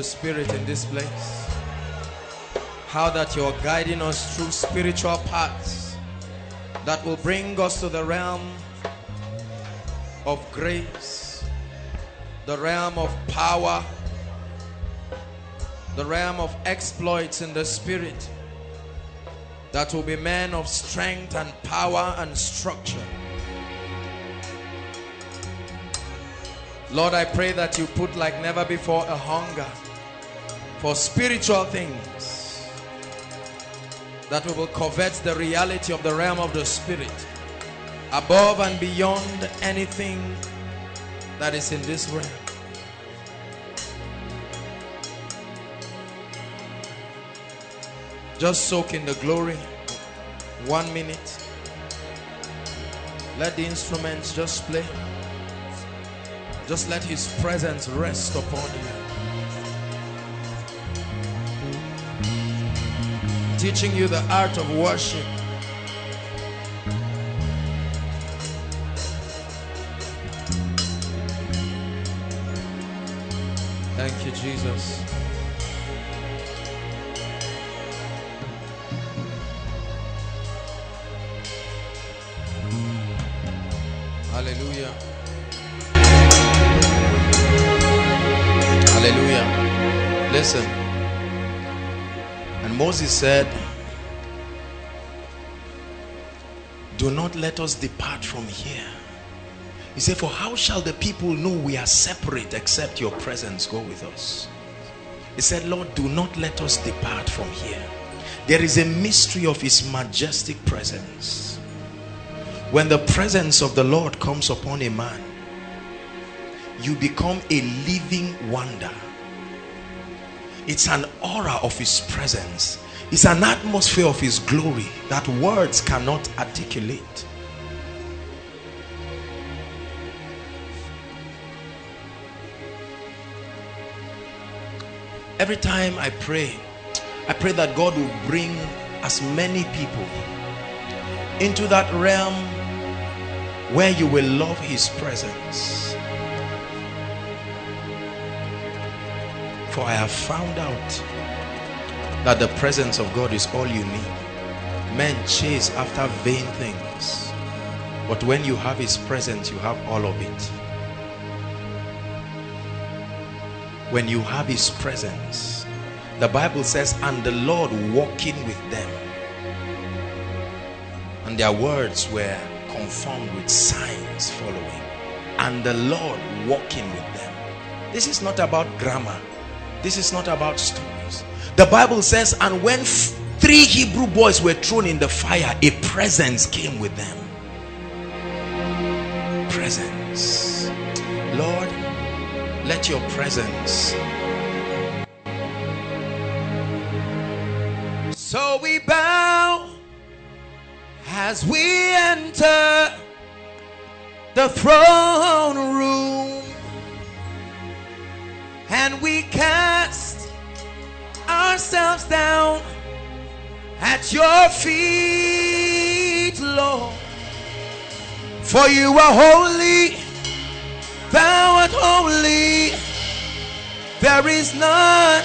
the Spirit in this place. How that you're guiding us through spiritual paths that will bring us to the realm of grace, the realm of power, the realm of exploits in the Spirit that will be men of strength and power and structure. Lord, I pray that you put like never before a hunger for spiritual things that we will covet the reality of the realm of the spirit above and beyond anything that is in this realm. Just soak in the glory. One minute. Let the instruments just play. Just let his presence rest upon you. Teaching you the art of worship. Thank you, Jesus. Hallelujah. Hallelujah. Listen. Moses said, Do not let us depart from here. He said, For how shall the people know we are separate except your presence go with us? He said, Lord, do not let us depart from here. There is a mystery of his majestic presence. When the presence of the Lord comes upon a man, you become a living wonder it's an aura of his presence. It's an atmosphere of his glory that words cannot articulate. Every time I pray I pray that God will bring as many people into that realm where you will love his presence For I have found out that the presence of God is all you need. Men chase after vain things. But when you have his presence, you have all of it. When you have his presence, the Bible says, and the Lord walking with them. And their words were confirmed with signs following. And the Lord walking with them. This is not about grammar. This is not about stories. The Bible says, and when three Hebrew boys were thrown in the fire, a presence came with them. Presence. Lord, let your presence. So we bow as we enter the throne room and we cast ourselves down at your feet, Lord. For you are holy, thou art holy. There is none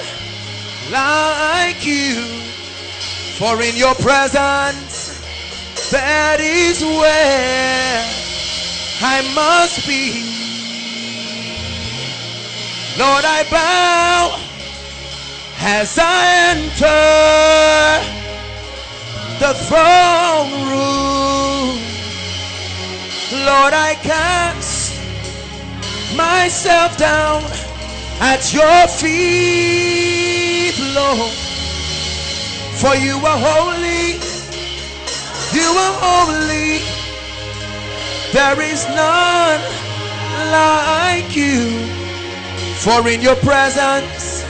like you. For in your presence, that is where I must be. Lord, I bow as I enter the throne room. Lord, I cast myself down at your feet, Lord. For you are holy, you are holy. There is none like you. For in your presence,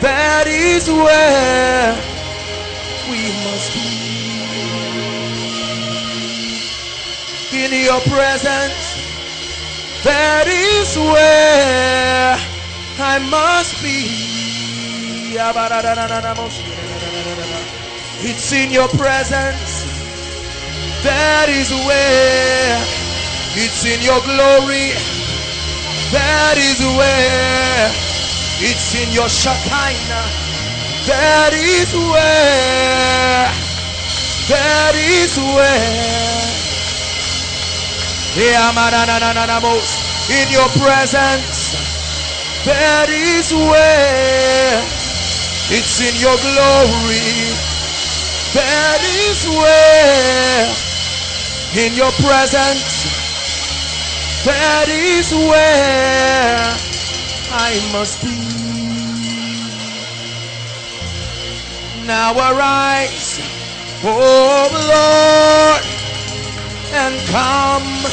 that is where we must be. In your presence, that is where I must be. It's in your presence, that is where it's in your glory. That is where it's in your Shekinah. That is where. That is where. Most. In your presence. That is where. It's in your glory. That is where. In your presence. That is where I must be. Now arise, oh Lord, and come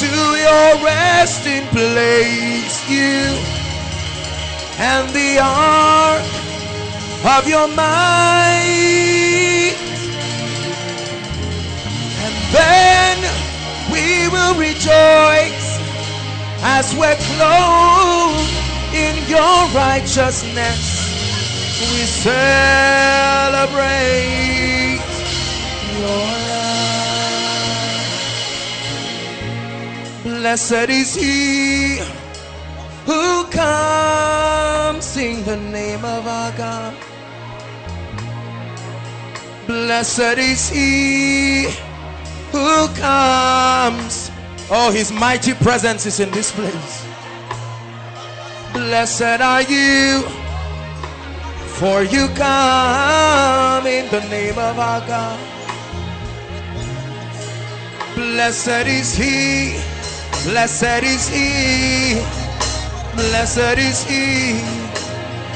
to your resting place, you and the ark of your might. And then we will rejoice as we're clothed in your righteousness. We celebrate your love. Blessed is he who comes in the name of our God. Blessed is he who comes. Oh, his mighty presence is in this place. Blessed are you, for you come in the name of our God. Blessed is he, blessed is he, blessed is he,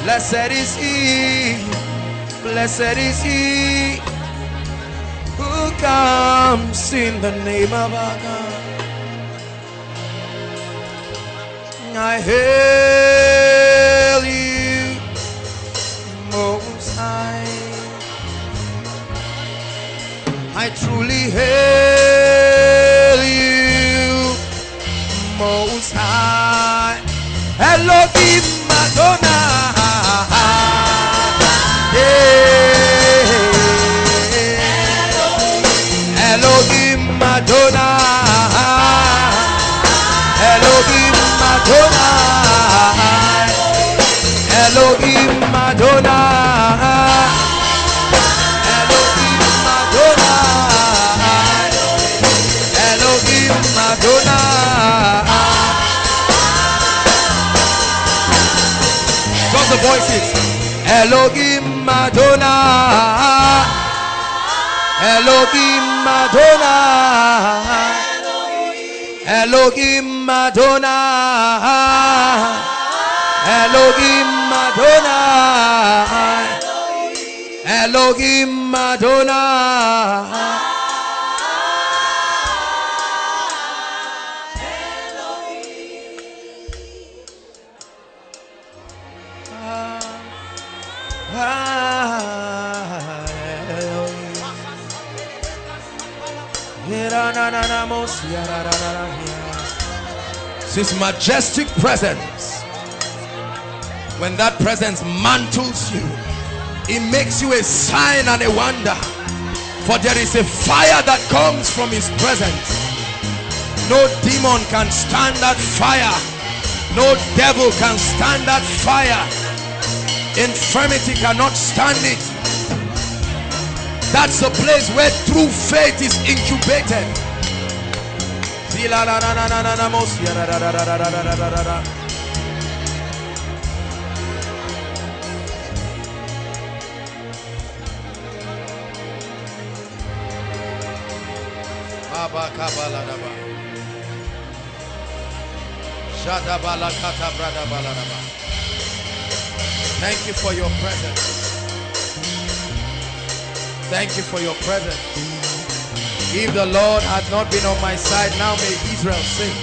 blessed is he, blessed is he who comes in the name of our God. I hail you, Most High. I truly hail you, Most High. Elohim Adonai. Elohim Adonai. Elohim Adonai. Elohim Adonai. Elohim Adonai. Elohim Adonai. His majestic presence. When that presence mantles you, it makes you a sign and a wonder. For there is a fire that comes from his presence. No demon can stand that fire. No devil can stand that fire. Infirmity cannot stand it. That's the place where true faith is incubated. Thank you for your presence. Thank you for your presence. If the Lord had not been on my side, now may Israel sing.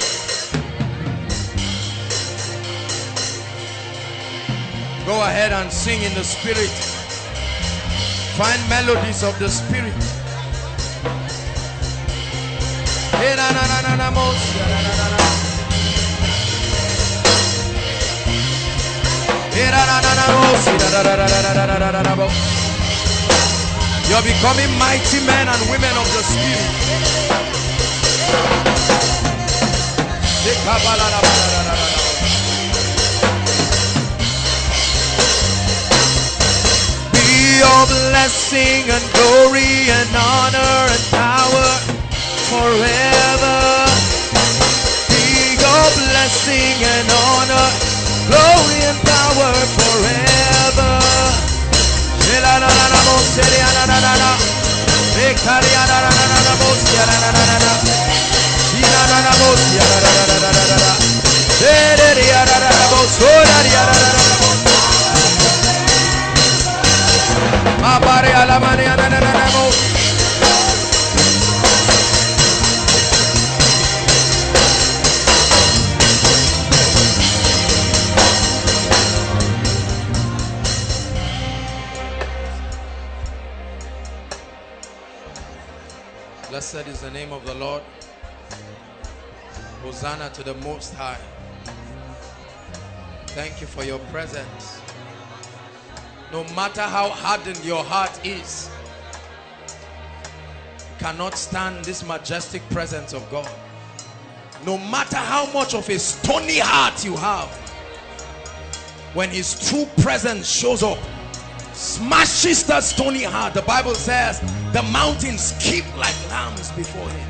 Go ahead and sing in the spirit. Find melodies of the spirit. You're becoming mighty men and women of the spirit. Be your blessing and glory and honor and power forever. Be your blessing and honor, glory and power forever. Mabare alamane anananamos. Blessed is the name of the Lord. Hosanna to the Most High. Thank you for your presence. No matter how hardened your heart is, cannot stand this majestic presence of God. No matter how much of a stony heart you have, when his true presence shows up, smashes that stony heart. The Bible says the mountains keep like lambs before him.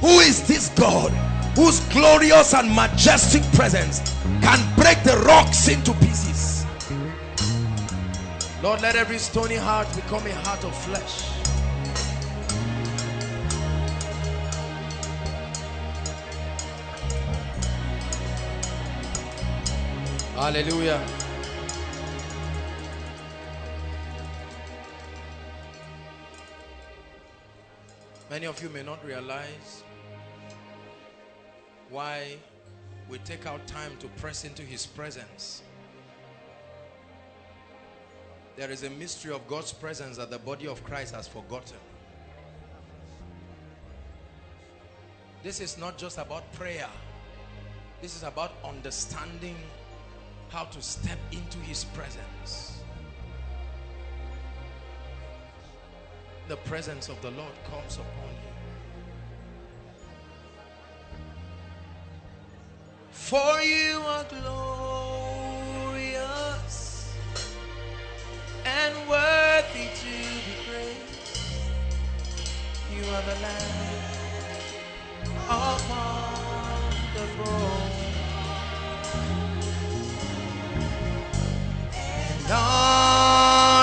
Who is this God whose glorious and majestic presence can break the rocks into pieces? Lord, let every stony heart become a heart of flesh. Hallelujah. Many of you may not realize why we take our time to press into his presence. There is a mystery of God's presence that the body of Christ has forgotten. This is not just about prayer. This is about understanding how to step into his presence. The presence of the Lord comes upon you. For you are glorious and worthy to be praised. You are the Lamb upon the throne. And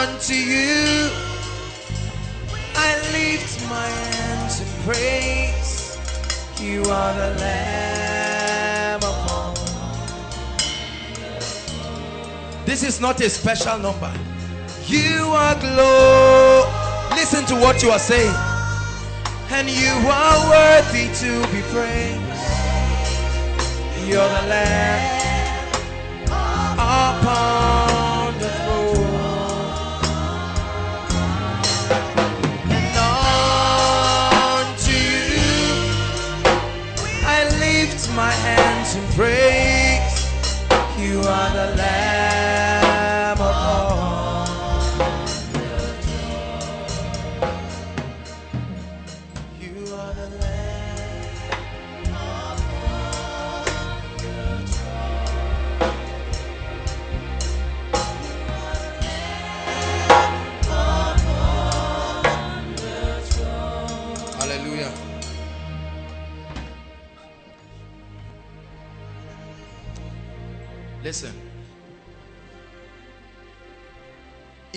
unto you my hands in praise. You are the Lamb upon. This is not a special number. You are glory. Listen to what you are saying. And you are worthy to be praised. You're the Lamb upon praise. You are the Lamb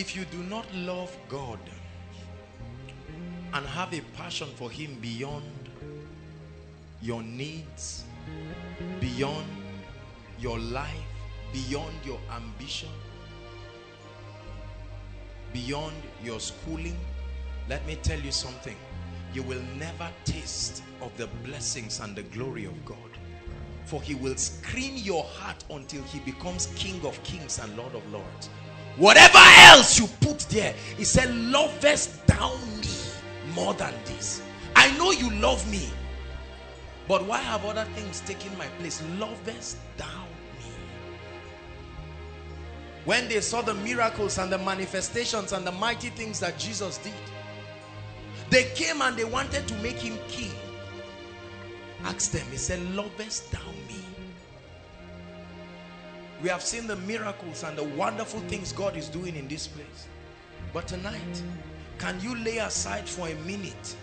If you do not love God and have a passion for Him beyond your needs, beyond your life, beyond your ambition, beyond your schooling, let me tell you something. You will never taste of the blessings and the glory of God. For he will screen your heart until he becomes King of kings and Lord of lords. Whatever else you put there, he said, lovest thou me more than this. I know you love me. But why have other things taken my place? Lovest thou me? When they saw the miracles and the manifestations and the mighty things that Jesus did, they came and they wanted to make him king. Ask them, he said, Lovest thou me? We have seen the miracles and the wonderful things God is doing in this place. But tonight, can you lay aside for a minute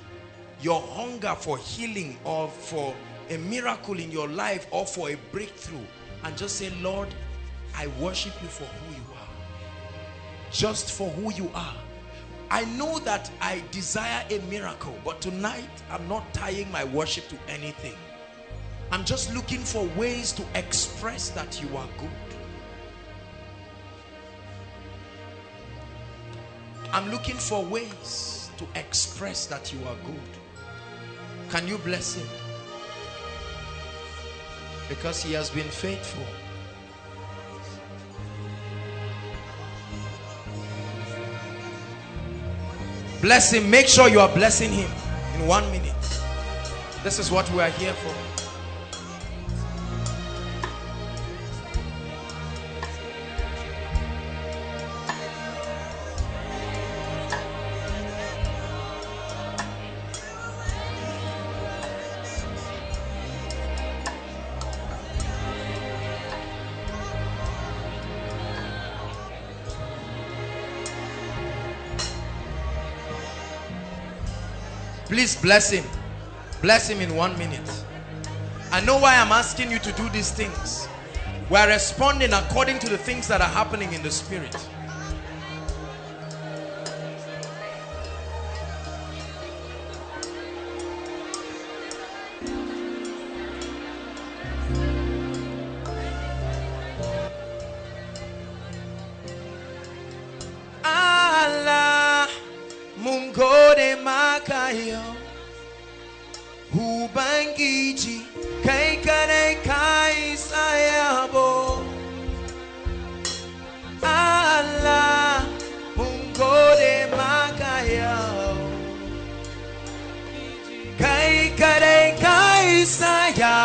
your hunger for healing or for a miracle in your life or for a breakthrough and just say, Lord, I worship you for who you are. Just for who you are. I know that I desire a miracle, but tonight I'm not tying my worship to anything. I'm just looking for ways to express that you are good. I'm looking for ways to express that you are good. Can you bless him? Because he has been faithful. Bless him. Make sure you are blessing him in one minute. This is what we are here for. Please bless him. Bless him in one minute. I know why I'm asking you to do these things. We're responding according to the things that are happening in the spirit.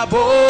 boca.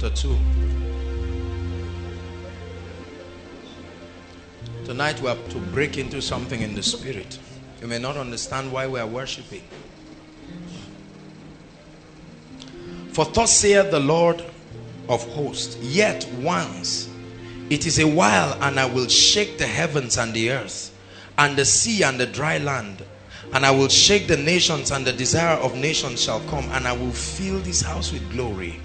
Chapter 2. Tonight we have to break into something in the spirit. You may not understand why we are worshiping. For thus saith the Lord of hosts, yet once it is a while, and I will shake the heavens and the earth, and the sea and the dry land, and I will shake the nations, and the desire of nations shall come, and I will fill this house with glory,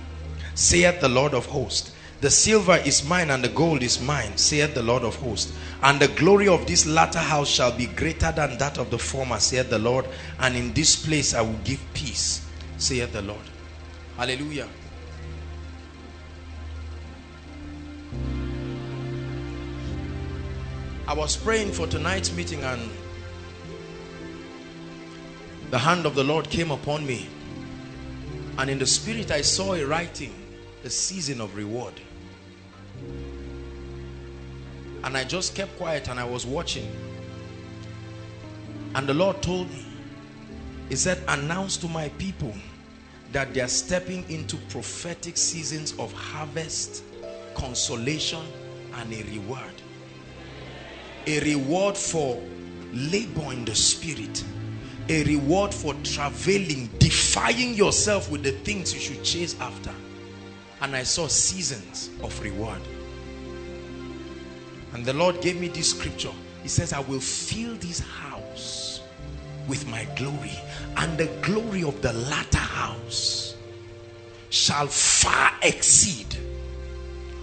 saith the Lord of hosts. The silver is mine and the gold is mine, saith the Lord of hosts. And the glory of this latter house shall be greater than that of the former, saith the Lord. And in this place I will give peace, saith the Lord. Hallelujah. I was praying for tonight's meeting and the hand of the Lord came upon me. And in the spirit I saw a writing, the season of reward. And I just kept quiet and I was watching. And the Lord told me, He said, announce to my people that they are stepping into prophetic seasons of harvest, consolation, and a reward. A reward for labor in the spirit. A reward for traveling, defying yourself with the things you should chase after. And I saw seasons of reward. And the Lord gave me this scripture. He says, I will fill this house with my glory. And the glory of the latter house shall far exceed.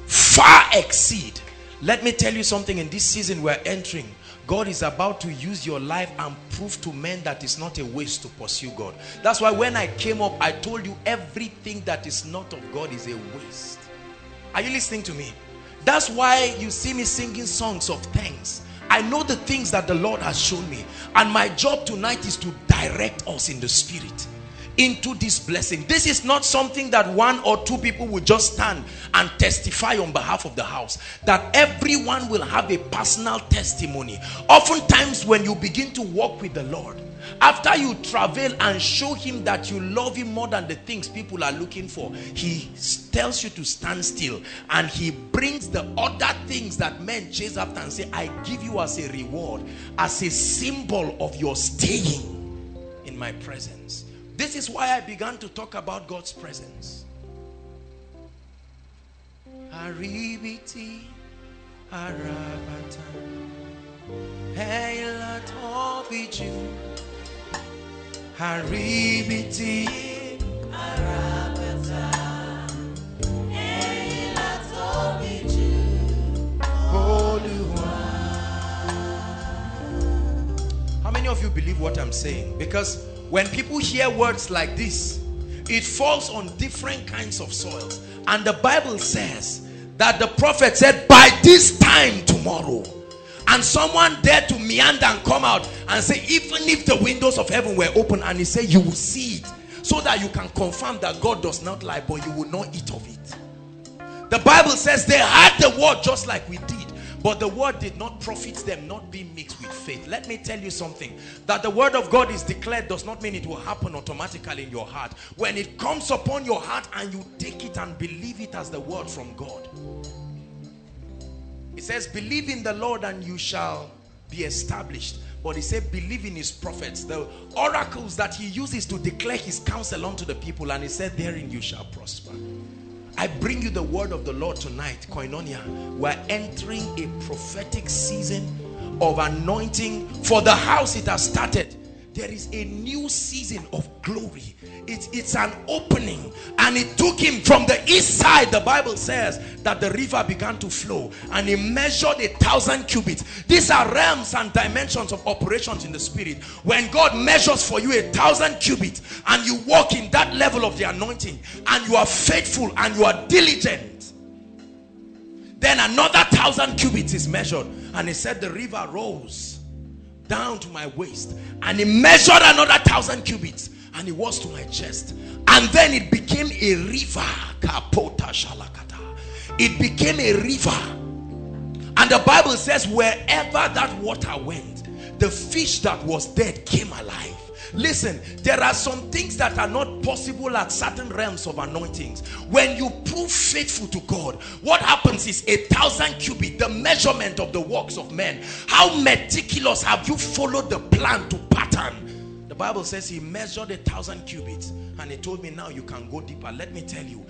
Far exceed. Let me tell you something in this season we're entering. God is about to use your life and prove to men that it's not a waste to pursue God. That's why when I came up, I told you everything that is not of God is a waste. Are you listening to me? That's why you see me singing songs of thanks. I know the things that the Lord has shown me. And my job tonight is to direct us in the spirit into this blessing. This is not something that one or two people will just stand and testify on behalf of the house. That everyone will have a personal testimony. Oftentimes when you begin to walk with the Lord, after you travel and show him that you love him more than the things people are looking for, he tells you to stand still and he brings the other things that men chase after and say, I give you as a reward, as a symbol of your staying in my presence. This is why I began to talk about God's presence. Aribiti, Arabata, Aribiti, Arabata. How many of you believe what I'm saying? Because when people hear words like this, it falls on different kinds of soils. And the Bible says that the prophet said, by this time tomorrow. And someone dared to meander and come out and say, even if the windows of heaven were open, and he said, you will see it. So that you can confirm that God does not lie, but you will not eat of it. The Bible says they had the word just like we did. But the word did not profit them not being mixed with faith. Let me tell you something. That the word of God is declared does not mean it will happen automatically in your heart. When it comes upon your heart and you take it and believe it as the word from God. It says, believe in the Lord and you shall be established. But he said, believe in his prophets. The oracles that he uses to declare his counsel unto the people. And he said, therein you shall prosper. I bring you the word of the Lord tonight, Koinonia. We're entering a prophetic season of anointing. For the house it has started. There is a new season of glory. It's it's an opening. And it took him from the east side the bible says that the river began to flow. And he measured a thousand cubits. These are realms and dimensions of operations in the spirit. When god measures for you a thousand cubits and you walk in that level of the anointing and you are faithful and you are diligent then another thousand cubits is measured. And he said the river rose down to my waist and he measured another thousand cubits and it was to my chest. And then it became a river. Kapota shalakata. It became a river. And the bible says wherever that water went the fish that was dead came alive listen there are some things that are not possible at certain realms of anointings. When you prove faithful to god what happens is a thousand cubit the measurement of the works of men. How meticulous have you followed the plan to pattern? The bible says he measured a thousand cubits and he told me now you can go deeper. Let me tell you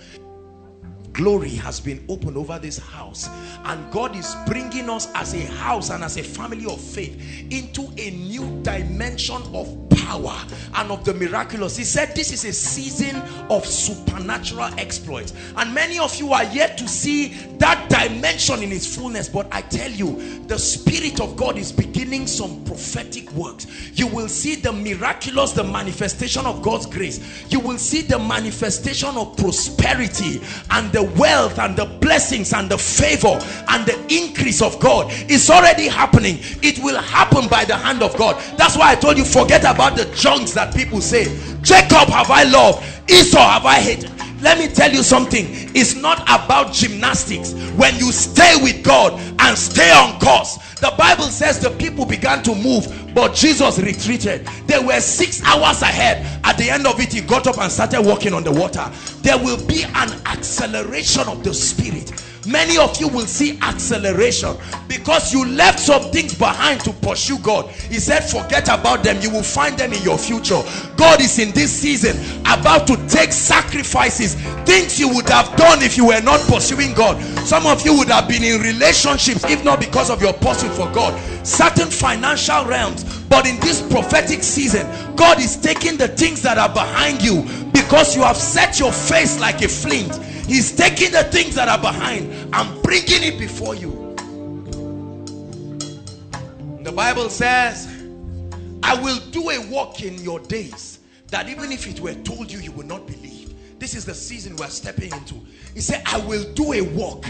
glory has been opened over this house. And God is bringing us as a house and as a family of faith into a new dimension of power and of the miraculous. He said this is a season of supernatural exploits. And many of you are yet to see that dimension in its fullness. But I tell you the spirit of God is beginning some prophetic works. You will see the miraculous the manifestation of God's grace. You will see the manifestation of prosperity and the wealth and the blessings and the favor and the increase of God is already happening. It will happen by the hand of God. That's why I told you forget about the junks that people say Jacob have I loved Esau have I hated let me tell you something. It's not about gymnastics. When you stay with God and stay on course the Bible says the people began to move but Jesus retreated. They were six hours ahead. At the end of it he got up and started walking on the water. There will be an acceleration of the spirit many of you will see acceleration because you left some things behind to pursue God. He said forget about them. You will find them in your future. God is in this season about to take sacrifices things you would have done if you were not pursuing God. Some of you would have been in relationships if not because of your pursuit for God. Certain financial realms but in this prophetic season God is taking the things that are behind you because you have set your face like a flint he's taking the things that are behind and bringing it before you. The bible says i will do a work in your days that even if it were told you you will not believe. This is the season we're stepping into. He said i will do a work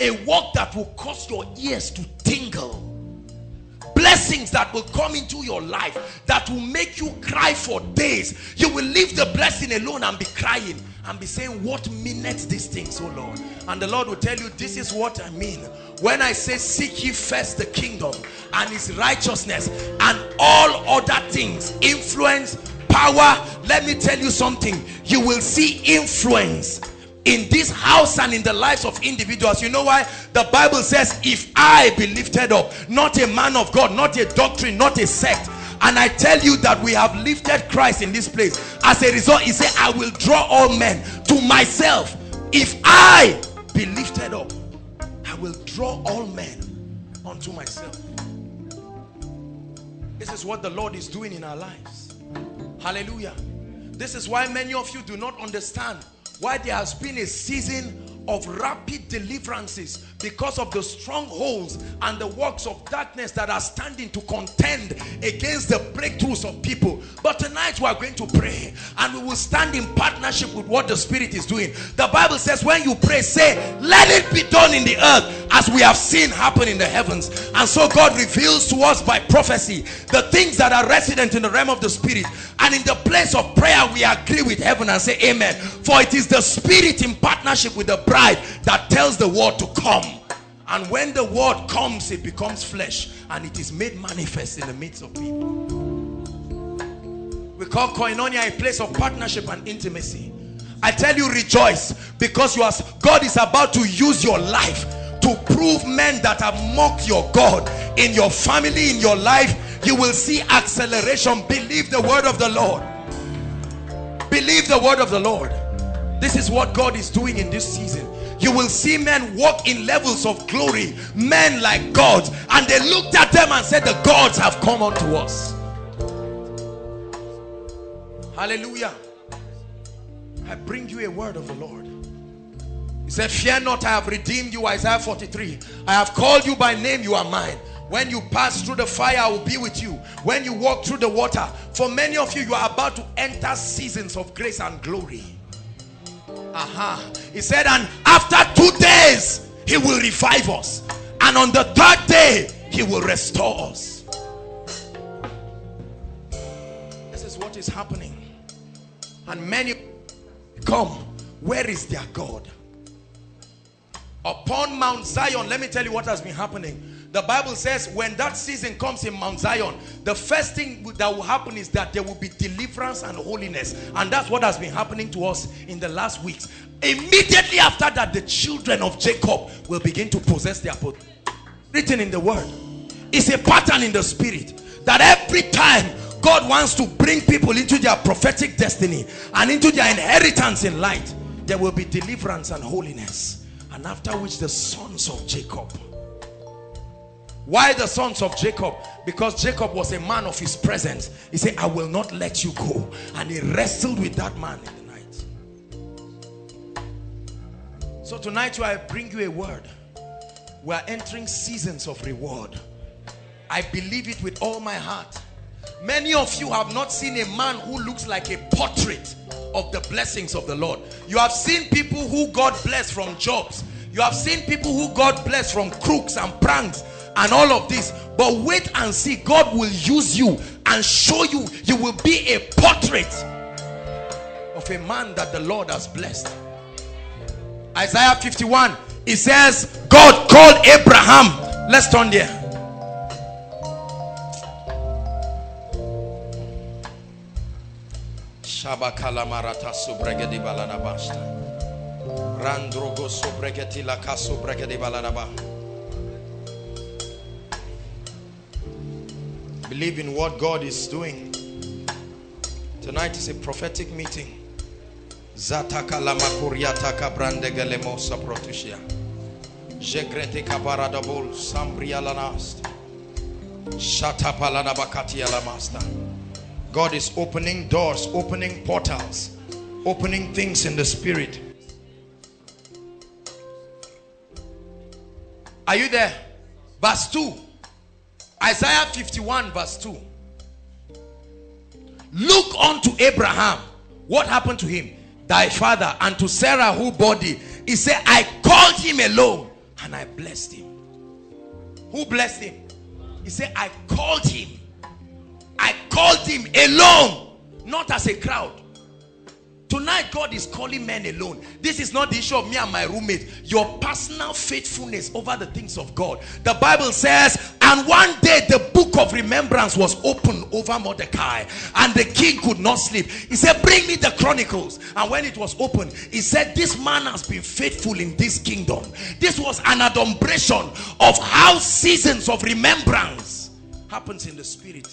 a work that will cause your ears to tingle. Blessings that will come into your life that will make you cry for days. You will leave the blessing alone and be crying and be saying what meaneth these things oh lord? And the lord will tell you this is what i mean. When i say seek ye first the kingdom and his righteousness and all other things influence power let me tell you something. You will see influence in this house and in the lives of individuals. You know why? The bible says if i be lifted up not a man of god not a doctrine not a sect and I tell you that we have lifted Christ in this place. As a result he said I will draw all men to myself. If I be lifted up I will draw all men unto myself. This is what the Lord is doing in our lives. Hallelujah. This is why many of you do not understand why there has been a season of rapid deliverances because of the strongholds and the works of darkness that are standing to contend against the breakthroughs of people. But tonight we are going to pray and we will stand in partnership with what the spirit is doing. The bible says when you pray say let it be done in the earth as we have seen happen in the heavens. And so god reveals to us by prophecy the things that are resident in the realm of the spirit. And in the place of prayer we agree with heaven and say amen. For it is the spirit in partnership with the bride that tells the word to come. And when the word comes it becomes flesh and it is made manifest in the midst of people. We call koinonia a place of partnership and intimacy. I tell you rejoice because you are god is about to use your life to prove men that have mocked your god in your family in your life. You will see acceleration. Believe the word of the lord. Believe the word of the lord this is what god is doing in this season you will see men walk in levels of glory men like gods and they looked at them and said the gods have come unto us Hallelujah. I bring you a word of the Lord. He said, Fear not, I have redeemed you. Isaiah 43. I have called you by name, you are mine. When you pass through the fire, I will be with you. When you walk through the water, for many of you, you are about to enter seasons of grace and glory. Aha. Uh -huh. He said, and after two days, he will revive us. And on the third day, he will restore us. This is what is happening. And many come, where is their God? Upon Mount Zion, let me tell you what has been happening the Bible says when that season comes in Mount Zion, the first thing that will happen is that there will be deliverance and holiness. And that's what has been happening to us in the last weeks. Immediately after that, the children of Jacob will begin to possess their pot. Written in the word. It's a pattern in the spirit that every time God wants to bring people into their prophetic destiny and into their inheritance in light, there will be deliverance and holiness. And after which the sons of Jacob why the sons of Jacob? Because Jacob was a man of his presence. He said, I will not let you go. And he wrestled with that man in the night. So tonight I bring you a word. We are entering seasons of reward. I believe it with all my heart. Many of you have not seen a man who looks like a portrait of the blessings of the Lord. You have seen people who God blessed from jobs. You have seen people who God blessed from crooks and pranks and all of this but wait and see. God will use you and show you. You will be a portrait of a man that the Lord has blessed. Isaiah 51 it says God called Abraham. Let's turn there Believe in what God is doing. Tonight is a prophetic meeting. Zataka lama kuriataka brandegelemo saprotushia. Jegrete kabaradabol bakati alamasta. God is opening doors, opening portals, opening things in the spirit. Are you there? Verse 2. Isaiah 51 verse 2. Look unto Abraham. What happened to him? Thy father and to Sarah who thee. He said, I called him alone and I blessed him. Who blessed him? He said, I called him. I called him alone, not as a crowd. Tonight, God is calling men alone. This is not the issue of me and my roommate. Your personal faithfulness over the things of God. The Bible says, and one day the book of remembrance was opened over Mordecai, and the king could not sleep. He said, Bring me the chronicles. And when it was opened, he said, This man has been faithful in this kingdom. This was an adumbration of how seasons of remembrance happens in the spirit.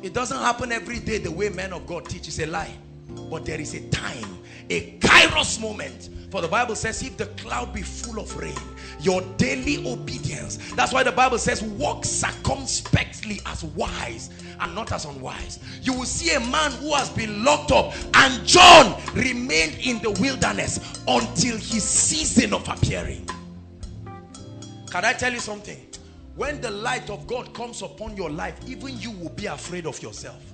It doesn't happen every day the way men of God teach. It's a lie. But there is a time, a kairos moment. For the Bible says, if the cloud be full of rain, your daily obedience. That's why the Bible says, walk circumspectly as wise and not as unwise. You will see a man who has been locked up and John remained in the wilderness until his season of appearing. Can I tell you something? When the light of God comes upon your life, even you will be afraid of yourself.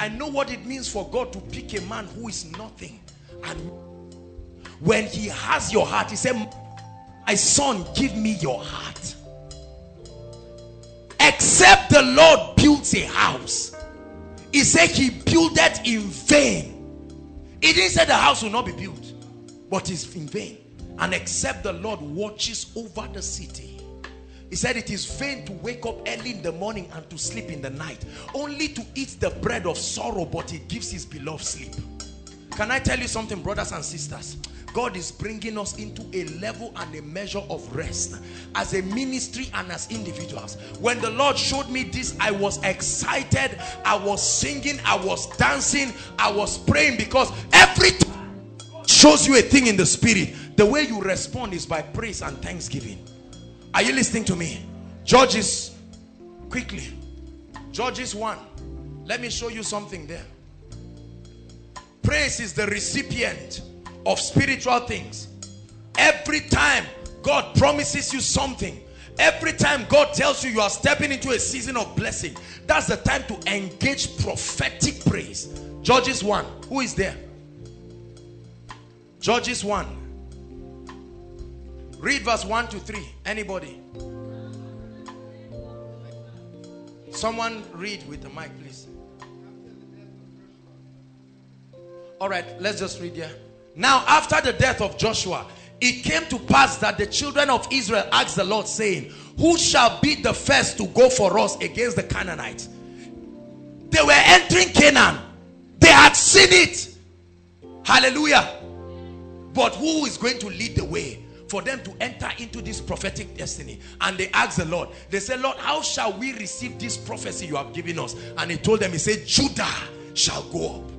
I know what it means for God to pick a man who is nothing. And when he has your heart, he said, my son, give me your heart. Except the Lord builds a house. He said he built it in vain. He didn't say the house will not be built, but it's in vain. And except the Lord watches over the city. He said it is vain to wake up early in the morning and to sleep in the night. Only to eat the bread of sorrow, but he gives his beloved sleep. Can I tell you something, brothers and sisters? God is bringing us into a level and a measure of rest as a ministry and as individuals. When the Lord showed me this, I was excited. I was singing. I was dancing. I was praying because every time shows you a thing in the spirit. The way you respond is by praise and thanksgiving. Are you listening to me? Judges, quickly. Judges 1. Let me show you something there. Praise is the recipient of spiritual things. Every time God promises you something, every time God tells you you are stepping into a season of blessing, that's the time to engage prophetic praise. Judges 1. Who is there? Judges 1. Read verse 1 to 3. Anybody? Someone read with the mic, please. All right, let's just read here. Now, after the death of Joshua, it came to pass that the children of Israel asked the Lord, saying, Who shall be the first to go for us against the Canaanites? They were entering Canaan. They had seen it. Hallelujah. But who is going to lead the way? For them to enter into this prophetic destiny. And they asked the Lord. They said Lord how shall we receive this prophecy you have given us? And he told them he said Judah shall go up.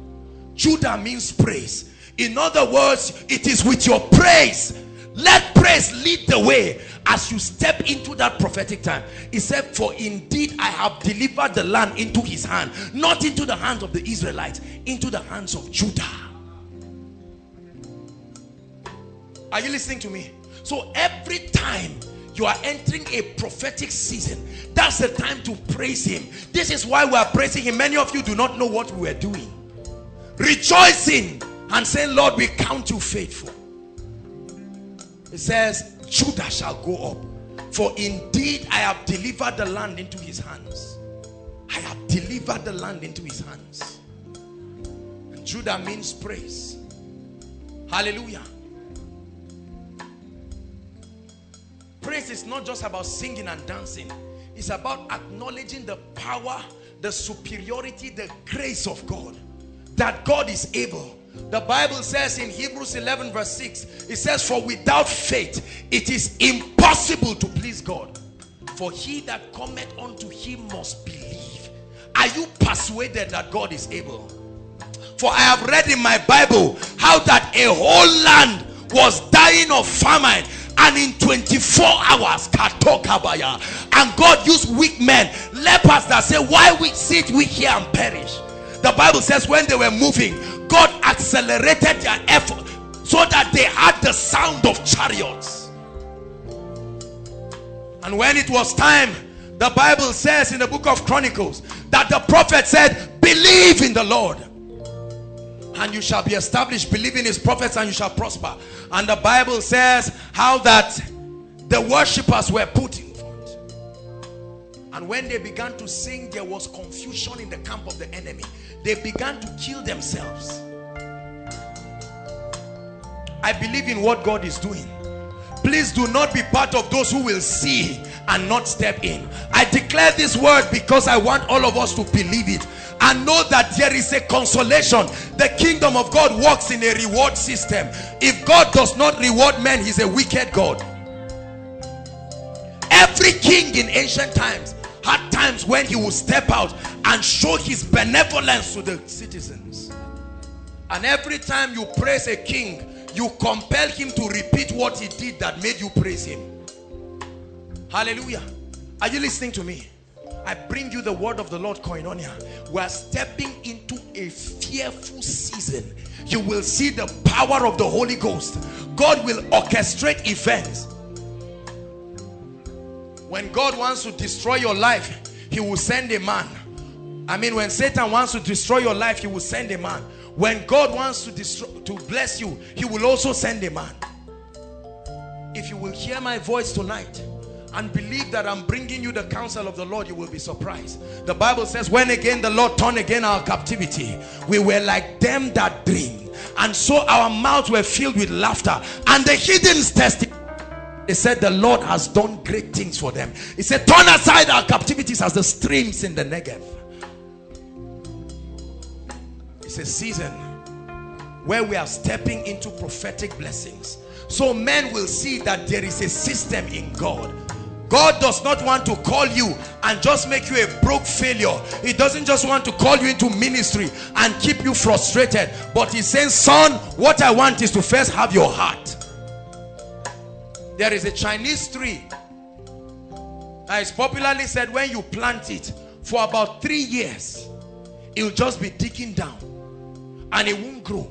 Judah means praise. In other words it is with your praise. Let praise lead the way as you step into that prophetic time. He said for indeed I have delivered the land into his hand not into the hands of the Israelites into the hands of Judah. Are you listening to me so every time you are entering a prophetic season, that's the time to praise him. This is why we are praising him. Many of you do not know what we are doing. Rejoicing and saying, Lord, we count you faithful. It says, Judah shall go up. For indeed I have delivered the land into his hands. I have delivered the land into his hands. And Judah means praise. Hallelujah. Praise is not just about singing and dancing. It's about acknowledging the power the superiority the grace of God. That God is able. The Bible says in Hebrews 11 verse 6 it says for without faith it is impossible to please God. For he that cometh unto him must believe. Are you persuaded that God is able? For I have read in my Bible how that a whole land was dying of famine and in 24 hours and God used weak men lepers that say why we sit we here and perish? The Bible says when they were moving God accelerated their effort so that they had the sound of chariots. And when it was time the Bible says in the book of Chronicles that the prophet said believe in the Lord and you shall be established believing his prophets and you shall prosper. And the bible says how that the worshippers were put in front. And when they began to sing there was confusion in the camp of the enemy. They began to kill themselves. I believe in what god is doing. Please do not be part of those who will see and not step in. I declare this word because i want all of us to believe it and know that there is a consolation. The kingdom of God works in a reward system. If God does not reward men he's a wicked God. Every king in ancient times had times when he would step out and show his benevolence to the citizens. And every time you praise a king you compel him to repeat what he did that made you praise him. Hallelujah. Are you listening to me I bring you the word of the Lord Koinonia. We are stepping into a fearful season. You will see the power of the Holy Ghost. God will orchestrate events. When God wants to destroy your life, he will send a man. I mean, when Satan wants to destroy your life, he will send a man. When God wants to destroy, to bless you, he will also send a man. If you will hear my voice tonight, and believe that I'm bringing you the counsel of the Lord, you will be surprised. The Bible says, when again the Lord turned again our captivity, we were like them that dream. And so our mouths were filled with laughter. And the hidden tested. He said, the Lord has done great things for them. He said, turn aside our captivities as the streams in the Negev. It's a season where we are stepping into prophetic blessings. So men will see that there is a system in God God does not want to call you and just make you a broke failure. He doesn't just want to call you into ministry and keep you frustrated. But he's saying, son, what I want is to first have your heart. There is a Chinese tree that is popularly said when you plant it, for about three years it will just be digging down and it won't grow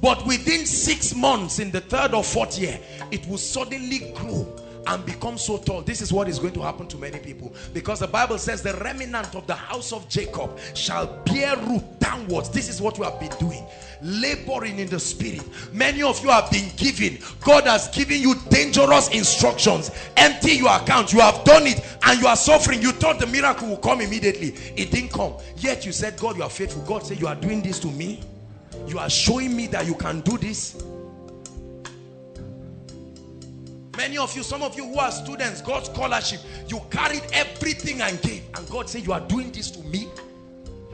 but within six months in the third or fourth year it will suddenly grow and become so tall. This is what is going to happen to many people. Because the bible says the remnant of the house of jacob shall bear root downwards. This is what we have been doing. Laboring in the spirit. Many of you have been given god has given you dangerous instructions. Empty your account. You have done it and you are suffering. You thought the miracle will come immediately. It didn't come. Yet you said god you are faithful. God said you are doing this to me. You are showing me that you can do this many of you some of you who are students got scholarship you carried everything and gave. And god said you are doing this to me.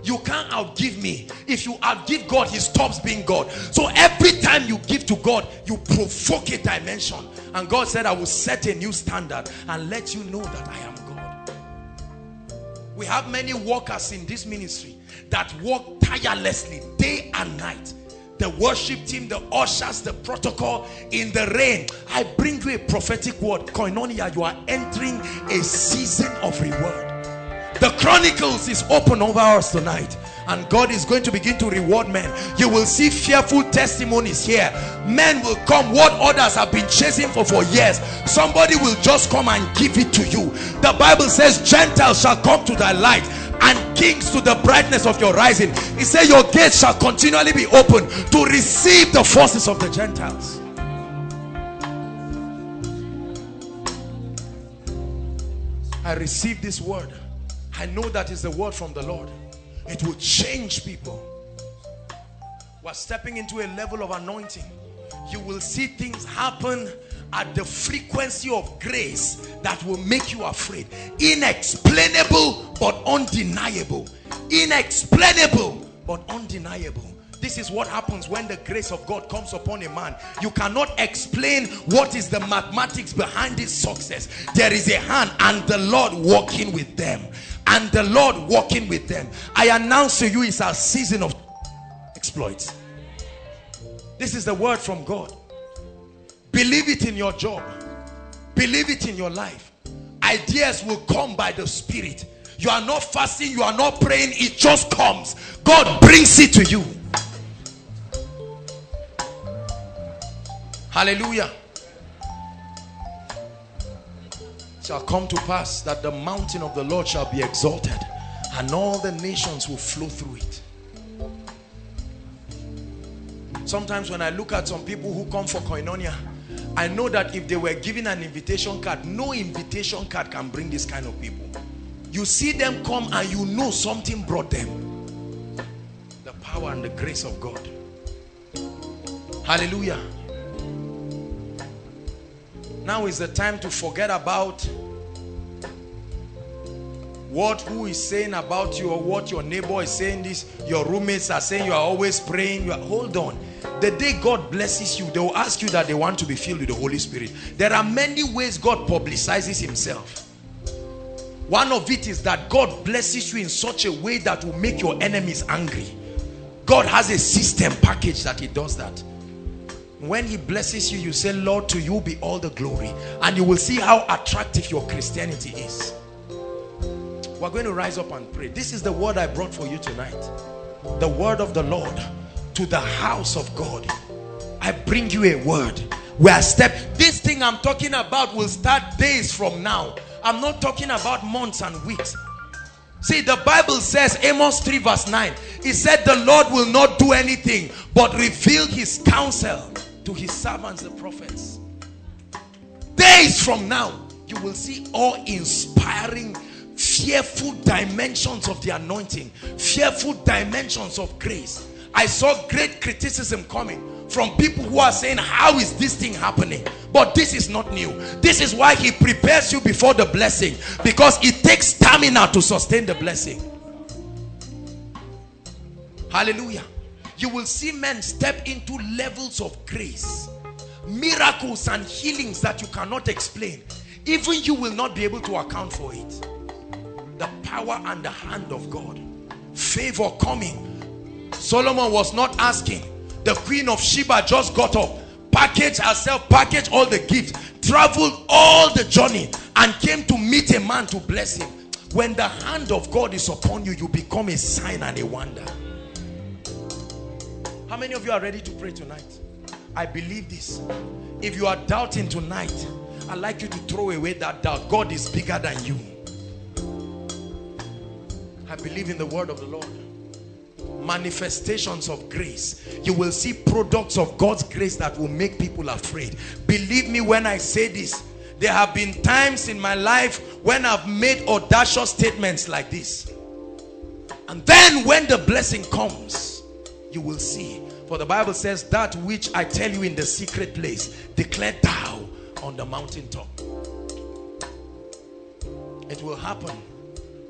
You can't outgive me. If you outgive god he stops being god. So every time you give to god you provoke a dimension. And god said i will set a new standard and let you know that i am god. We have many workers in this ministry that work tirelessly day and night the worship team, the ushers, the protocol in the rain. I bring you a prophetic word. Koinonia, you are entering a season of reward. The Chronicles is open over us tonight. And God is going to begin to reward men. You will see fearful testimonies here. Men will come what others have been chasing for for years. Somebody will just come and give it to you. The Bible says Gentiles shall come to thy light and kings to the brightness of your rising. He said your gates shall continually be open to receive the forces of the Gentiles. I received this word. I know that is the word from the Lord. It will change people. We're stepping into a level of anointing. You will see things happen at the frequency of grace that will make you afraid. Inexplainable but undeniable. Inexplainable but undeniable. This is what happens when the grace of God comes upon a man. You cannot explain what is the mathematics behind his success. There is a hand and the Lord walking with them. And the Lord walking with them. I announce to you it's a season of exploits. This is the word from God. Believe it in your job. Believe it in your life. Ideas will come by the Spirit. You are not fasting. You are not praying. It just comes. God brings it to you. Hallelujah. Shall come to pass that the mountain of the Lord shall be exalted and all the nations will flow through it. Sometimes when I look at some people who come for koinonia, I know that if they were given an invitation card, no invitation card can bring this kind of people. You see them come and you know something brought them. The power and the grace of God. Hallelujah. Now is the time to forget about what who is saying about you or what your neighbor is saying this. Your roommates are saying you are always praying. You are, hold on. The day God blesses you they will ask you that they want to be filled with the Holy Spirit. There are many ways God publicizes himself. One of it is that God blesses you in such a way that will make your enemies angry. God has a system package that he does that when he blesses you you say Lord to you be all the glory. And you will see how attractive your Christianity is. We're going to rise up and pray. This is the word I brought for you tonight. The word of the Lord to the house of God. I bring you a word where step this thing I'm talking about will start days from now. I'm not talking about months and weeks See, the Bible says, Amos 3 verse 9, he said the Lord will not do anything but reveal his counsel to his servants, the prophets. Days from now, you will see awe-inspiring, fearful dimensions of the anointing, fearful dimensions of grace. I saw great criticism coming from people who are saying how is this thing happening? But this is not new. This is why he prepares you before the blessing because it takes stamina to sustain the blessing. Hallelujah. You will see men step into levels of grace miracles and healings that you cannot explain. Even you will not be able to account for it. The power and the hand of God. Favor coming. Solomon was not asking the queen of Sheba just got up packaged herself packaged all the gifts traveled all the journey and came to meet a man to bless him. When the hand of God is upon you you become a sign and a wonder. How many of you are ready to pray tonight? I believe this. If you are doubting tonight I'd like you to throw away that doubt. God is bigger than you. I believe in the word of the Lord manifestations of grace. You will see products of God's grace that will make people afraid. Believe me when I say this. There have been times in my life when I've made audacious statements like this. And then when the blessing comes you will see. For the Bible says that which I tell you in the secret place declare thou on the mountaintop. It will happen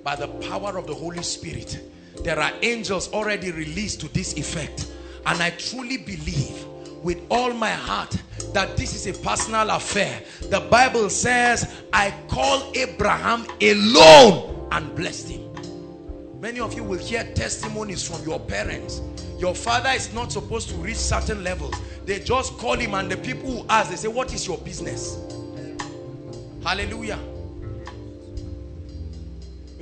by the power of the Holy Spirit there are angels already released to this effect. And I truly believe with all my heart that this is a personal affair. The Bible says I call Abraham alone and blessed him. Many of you will hear testimonies from your parents. Your father is not supposed to reach certain levels. They just call him and the people who ask they say what is your business? Hallelujah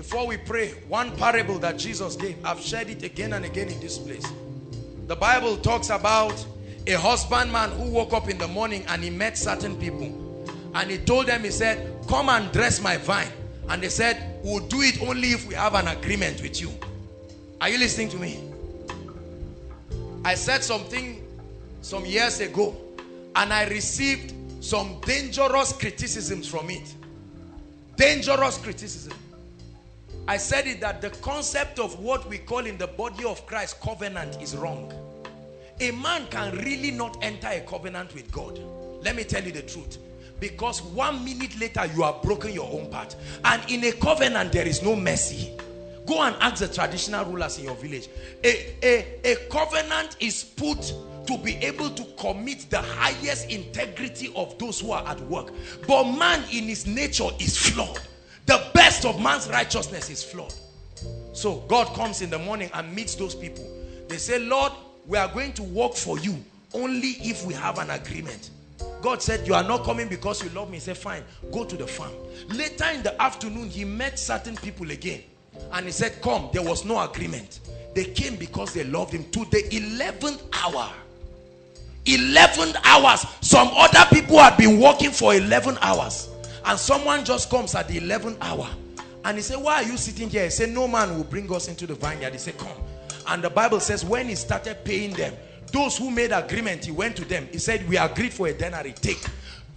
before we pray one parable that Jesus gave. I've shared it again and again in this place. The Bible talks about a husbandman who woke up in the morning and he met certain people. And he told them he said come and dress my vine. And they said we'll do it only if we have an agreement with you. Are you listening to me? I said something some years ago and I received some dangerous criticisms from it. Dangerous criticism I said it that the concept of what we call in the body of Christ covenant is wrong. A man can really not enter a covenant with God. Let me tell you the truth. Because one minute later you are broken your own part. And in a covenant there is no mercy. Go and ask the traditional rulers in your village. A, a, a covenant is put to be able to commit the highest integrity of those who are at work. But man in his nature is flawed. The best of man's righteousness is flawed. So God comes in the morning and meets those people. They say, Lord, we are going to work for you only if we have an agreement. God said, you are not coming because you love me. He said, fine, go to the farm. Later in the afternoon, he met certain people again. And he said, come, there was no agreement. They came because they loved him to the 11th hour. 11 hours. Some other people had been working for 11 hours and someone just comes at the 11th hour and he said why are you sitting here? He said no man will bring us into the vineyard. He said come. And the bible says when he started paying them those who made agreement he went to them. He said we agreed for a denary take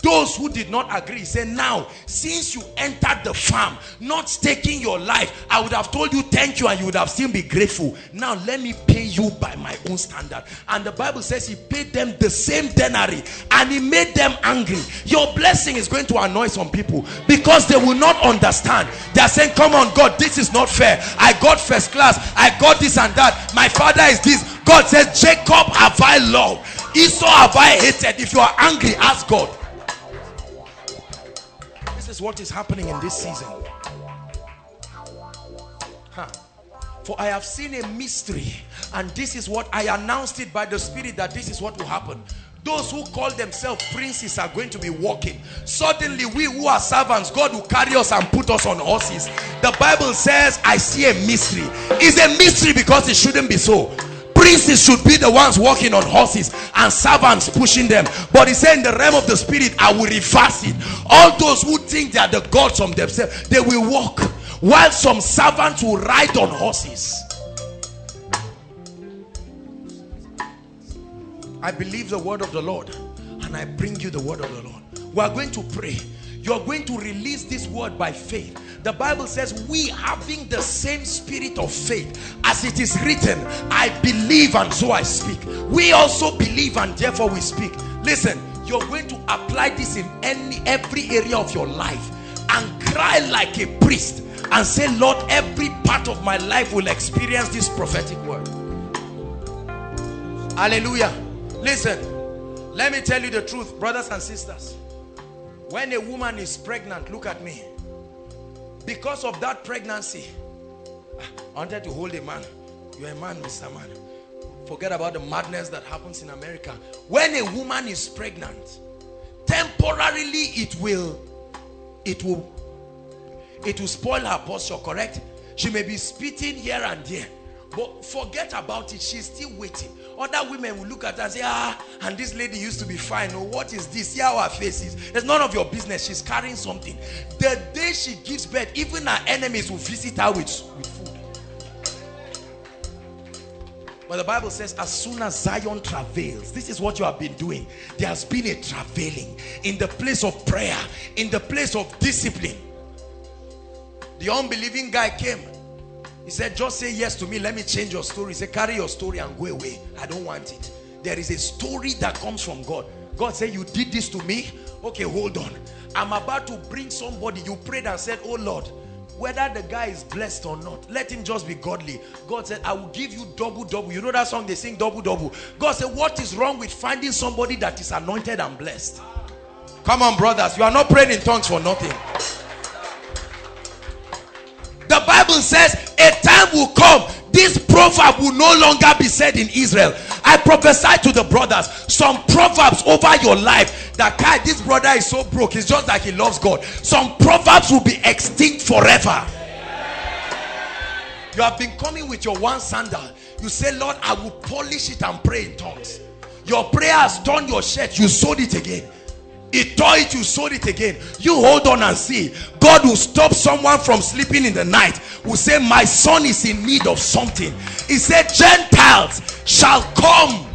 those who did not agree say now since you entered the farm not taking your life i would have told you thank you and you would have still be grateful. Now let me pay you by my own standard. And the bible says he paid them the same denary and he made them angry. Your blessing is going to annoy some people because they will not understand. They are saying come on god this is not fair. I got first class. I got this and that. My father is this. God says jacob have i loved. Esau have i hated. If you are angry ask god is what is happening in this season. Huh. For I have seen a mystery and this is what I announced it by the spirit that this is what will happen. Those who call themselves princes are going to be walking. Suddenly we who are servants, God will carry us and put us on horses. The Bible says, I see a mystery. It's a mystery because it shouldn't be so princes should be the ones walking on horses and servants pushing them. But he said in the realm of the spirit i will reverse it. All those who think they are the gods of themselves they will walk while some servants will ride on horses. I believe the word of the lord and i bring you the word of the lord. We are going to pray you're going to release this word by faith. The bible says we having the same spirit of faith as it is written i believe and so i speak we also believe and therefore we speak. Listen you're going to apply this in any every area of your life and cry like a priest and say lord every part of my life will experience this prophetic word. Hallelujah. Listen let me tell you the truth brothers and sisters when a woman is pregnant look at me. Because of that pregnancy I wanted to hold a man. You're a man Mr. Man. Forget about the madness that happens in America. When a woman is pregnant temporarily it will it will it will spoil her posture correct? She may be spitting here and there but forget about it she's still waiting. Other women will look at her and say ah and this lady used to be fine. Oh what is this? See how her face is. It's none of your business. She's carrying something. The day she gives birth even her enemies will visit her with, with food. But the Bible says, as soon as Zion travails, this is what you have been doing. There has been a travailing in the place of prayer, in the place of discipline. The unbelieving guy came. He said, just say yes to me. Let me change your story. He said, carry your story and go away. I don't want it. There is a story that comes from God. God said, you did this to me. Okay, hold on. I'm about to bring somebody. You prayed and said, oh Lord, whether the guy is blessed or not let him just be godly god said i will give you double double you know that song they sing double double god said what is wrong with finding somebody that is anointed and blessed come on brothers you are not praying in tongues for nothing the bible says a time will come this proverb will no longer be said in israel. I prophesy to the brothers some proverbs over your life that guy this brother is so broke it's just like he loves god. Some proverbs will be extinct forever. You have been coming with your one sandal. You say lord i will polish it and pray in tongues. Your prayer has torn your shirt. You sewed it again it tore it you sewed it again. You hold on and see. God will stop someone from sleeping in the night. Will say my son is in need of something. He said gentiles shall come.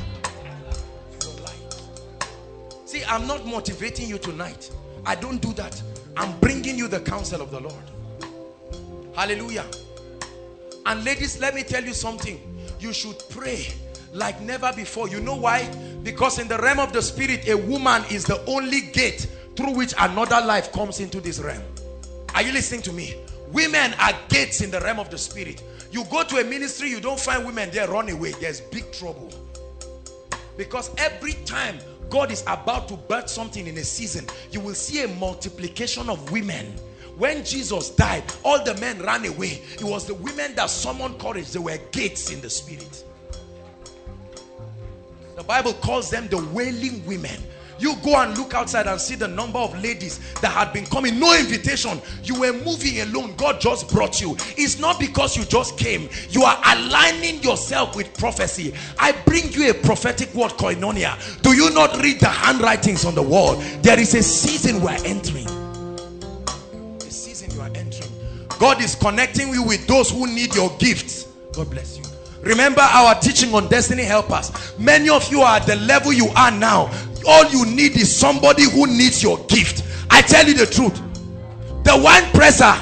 See i'm not motivating you tonight. I don't do that. I'm bringing you the counsel of the lord. Hallelujah. And ladies let me tell you something. You should pray like never before. You know why? Because in the realm of the spirit a woman is the only gate through which another life comes into this realm. Are you listening to me? Women are gates in the realm of the spirit. You go to a ministry you don't find women there run away. There's big trouble. Because every time God is about to birth something in a season you will see a multiplication of women. When Jesus died all the men ran away. It was the women that summoned courage. They were gates in the spirit the Bible calls them the wailing women. You go and look outside and see the number of ladies that had been coming. No invitation. You were moving alone. God just brought you. It's not because you just came. You are aligning yourself with prophecy. I bring you a prophetic word, koinonia. Do you not read the handwritings on the wall? There is a season we are entering. A season you are entering. God is connecting you with those who need your gifts. God bless you. Remember our teaching on destiny helpers. Many of you are at the level you are now. All you need is somebody who needs your gift. I tell you the truth. The wine presser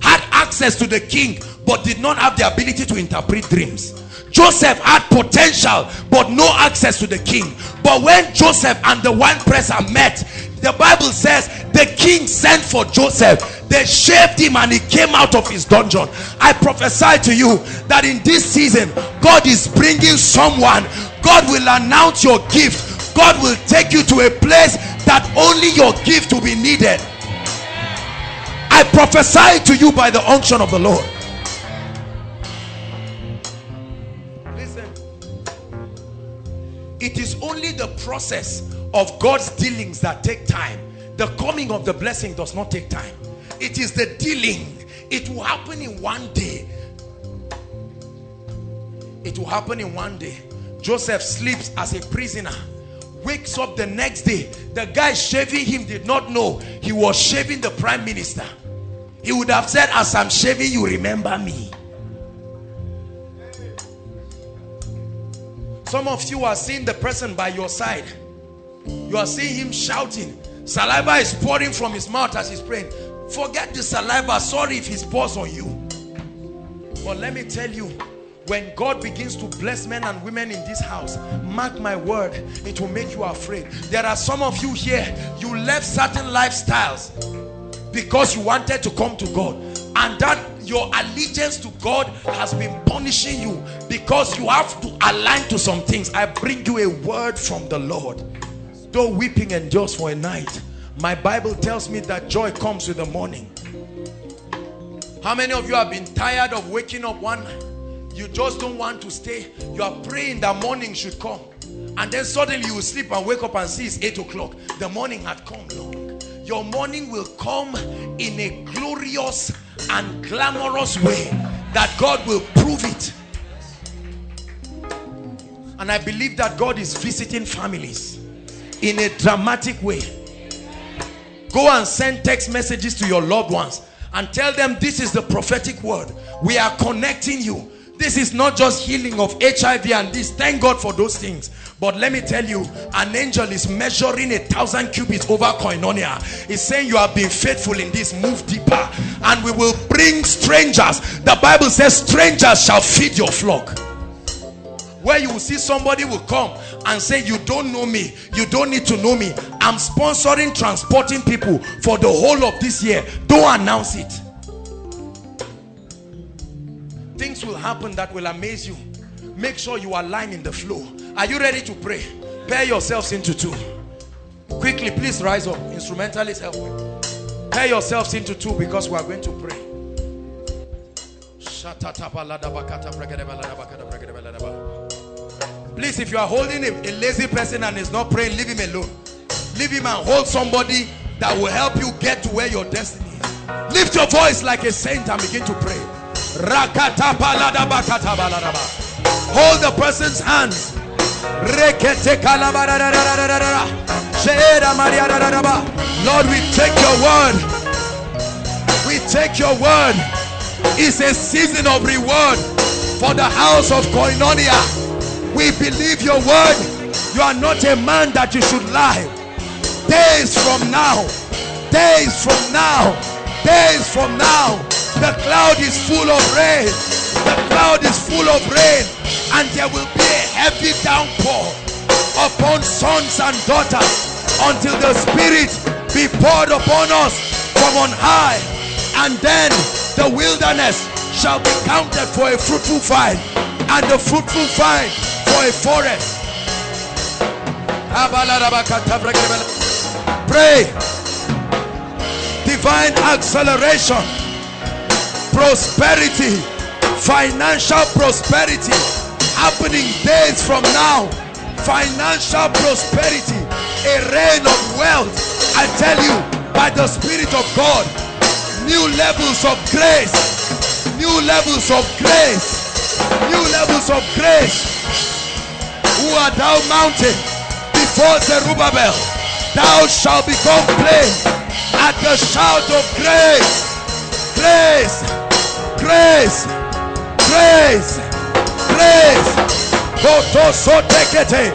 had access to the king but did not have the ability to interpret dreams. Joseph had potential but no access to the king. But when Joseph and the wine presser met, the Bible says the king sent for Joseph. They shaved him and he came out of his dungeon. I prophesy to you that in this season, God is bringing someone. God will announce your gift. God will take you to a place that only your gift will be needed. I prophesy to you by the unction of the Lord. Listen. It is only the process of God's dealings that take time. The coming of the blessing does not take time. It is the dealing. It will happen in one day. It will happen in one day. Joseph sleeps as a prisoner. Wakes up the next day. The guy shaving him did not know he was shaving the prime minister. He would have said, as I'm shaving you, remember me. Some of you are seeing the person by your side you are seeing him shouting. Saliva is pouring from his mouth as he's praying. Forget the saliva. Sorry if he's pours on you. But let me tell you, when God begins to bless men and women in this house, mark my word, it will make you afraid. There are some of you here, you left certain lifestyles because you wanted to come to God. And that your allegiance to God has been punishing you because you have to align to some things. I bring you a word from the Lord though weeping endures for a night. My bible tells me that joy comes with the morning. How many of you have been tired of waking up one? Night you just don't want to stay. You are praying that morning should come. And then suddenly you sleep and wake up and see it's eight o'clock. The morning had come long. Your morning will come in a glorious and glamorous way that God will prove it. And I believe that God is visiting families in a dramatic way. Go and send text messages to your loved ones and tell them this is the prophetic word. We are connecting you. This is not just healing of HIV and this. Thank God for those things. But let me tell you, an angel is measuring a thousand cubits over koinonia. He's saying you have been faithful in this, move deeper. And we will bring strangers. The Bible says strangers shall feed your flock where you will see somebody will come and say you don't know me. You don't need to know me. I'm sponsoring transporting people for the whole of this year. Don't announce it. Things will happen that will amaze you. Make sure you align in the flow. Are you ready to pray? Pair yourselves into two. Quickly please rise up. Instrumentalists help me. Pair yourselves into two because we are going to pray Please, if you are holding a, a lazy person and is not praying, leave him alone. Leave him and hold somebody that will help you get to where your destiny is. Lift your voice like a saint and begin to pray. Hold the person's hands. Lord, we take your word. We take your word. It's a season of reward for the house of Koinonia we believe your word. You are not a man that you should lie. Days from now, days from now, days from now, the cloud is full of rain. The cloud is full of rain, and there will be a heavy downpour upon sons and daughters until the Spirit be poured upon us from on high, and then the wilderness shall be counted for a fruitful vine, and the fruitful vine for a forest. Pray. Divine acceleration, prosperity, financial prosperity happening days from now. Financial prosperity, a reign of wealth. I tell you, by the Spirit of God, new levels of grace, new levels of grace, new levels of grace who art thou mounted before Zerubbabel, thou shalt become plain at the shout of grace, grace, grace, grace, grace. Koto sotekete,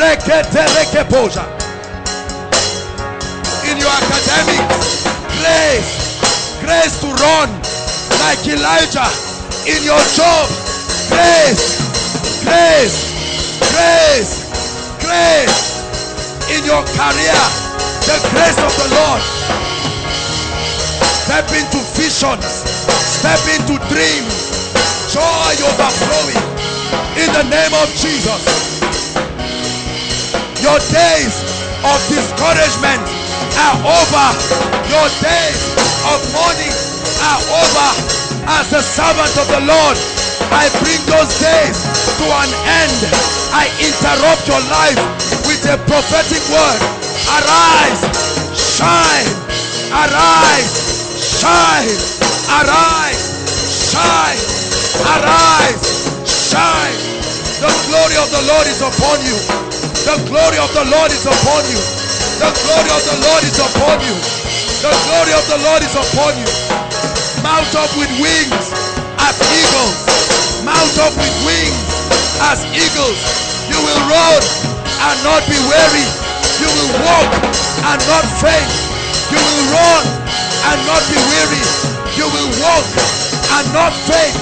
rekete rekepoja. In your academics, grace, grace to run like Elijah. In your job, grace, grace, grace, grace in your career, the grace of the Lord. Step into visions, step into dreams, joy overflowing in the name of Jesus. Your days of discouragement are over. Your days of mourning are over. As a servant of the Lord, I bring those days to an end. I interrupt your life with a prophetic word. Arise, shine, arise, shine, arise, shine, arise, shine. The glory of the Lord is upon you. The glory of the Lord is upon you. The glory of the Lord is upon you. The glory of the Lord is upon you. Mount up with wings as eagles mount up with wings as eagles. You will run and not be weary. You will walk and not faint. You will run and not be weary. You will walk and not faint.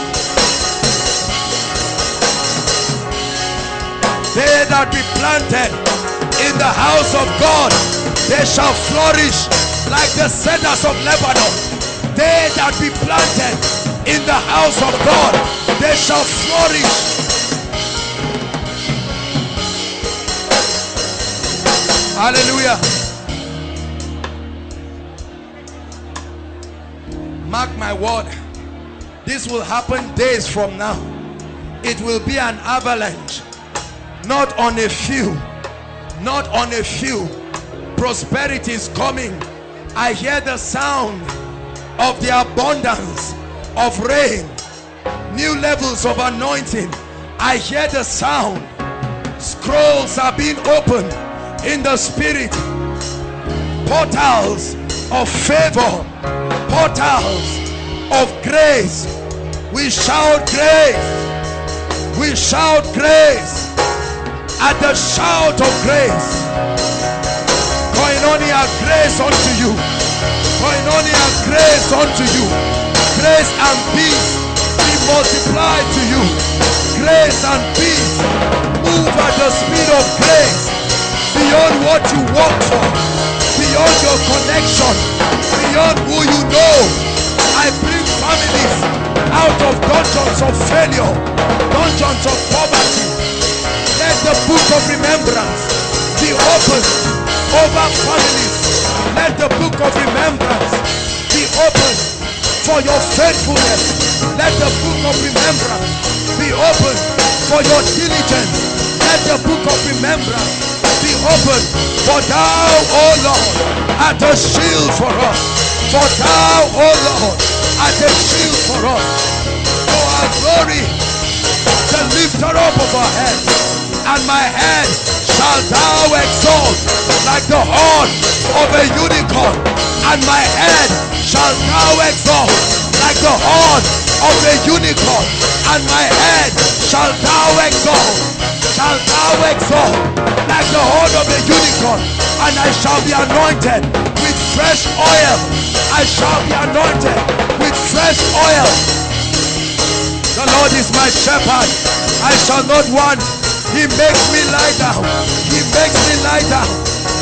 They that be planted in the house of God, they shall flourish like the cedars of Lebanon. They that be planted in the house of God, they shall flourish. Hallelujah. Mark my word. This will happen days from now. It will be an avalanche. Not on a few. Not on a few. Prosperity is coming. I hear the sound of the abundance of rain, new levels of anointing. I hear the sound. Scrolls are being opened in the spirit. Portals of favor, portals of grace. We shout grace. We shout grace. At the shout of grace, koinonia grace unto you. Koinonia grace unto you. Grace and peace be multiplied to you. Grace and peace move at the speed of grace beyond what you work for, beyond your connection, beyond who you know. I bring families out of dungeons of failure, dungeons of poverty. Let the book of remembrance be opened over families. Let the book of remembrance be opened for your faithfulness. Let the book of remembrance be opened for your diligence. Let the book of remembrance be opened. For thou, O Lord, art a shield for us. For thou, O Lord, art a shield for us. For our glory, the lifter up of our head. And my head shall thou exalt like the horn of a unicorn. And my head shall thou exalt like the horn of a unicorn. And my head shall thou exalt, shall thou exalt like the horn of a unicorn. And I shall be anointed with fresh oil. I shall be anointed with fresh oil. The Lord is my shepherd. I shall not want. He makes me lie down. He makes me lie down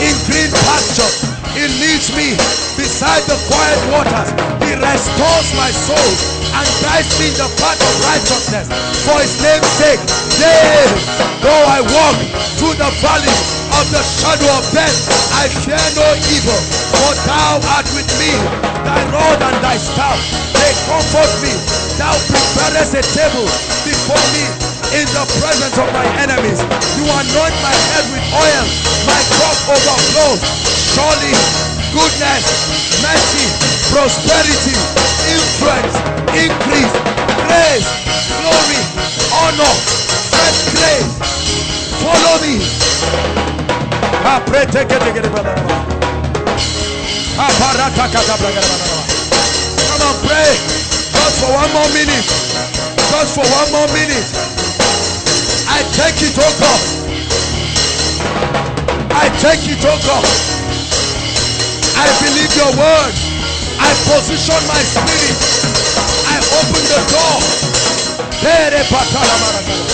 in green pasture. He leads me beside the quiet waters. He restores my soul and guides me in the path of righteousness. For his name's sake, yea, though I walk through the valley of the shadow of death, I fear no evil. For thou art with me, thy rod and thy staff, they comfort me. Thou preparest a table before me in the presence of my enemies. You anoint my head with oil, my cup overflows. Surely goodness, mercy, prosperity, influence, increase, grace, glory, honor, fresh grace. Follow me. Ah, pray, take it, take it, brother. Come on, pray. Just for one more minute. Just for one more minute. I take it, oh God. I take it, oh God. I believe your word. I position my spirit. I open the door. Patala marakala.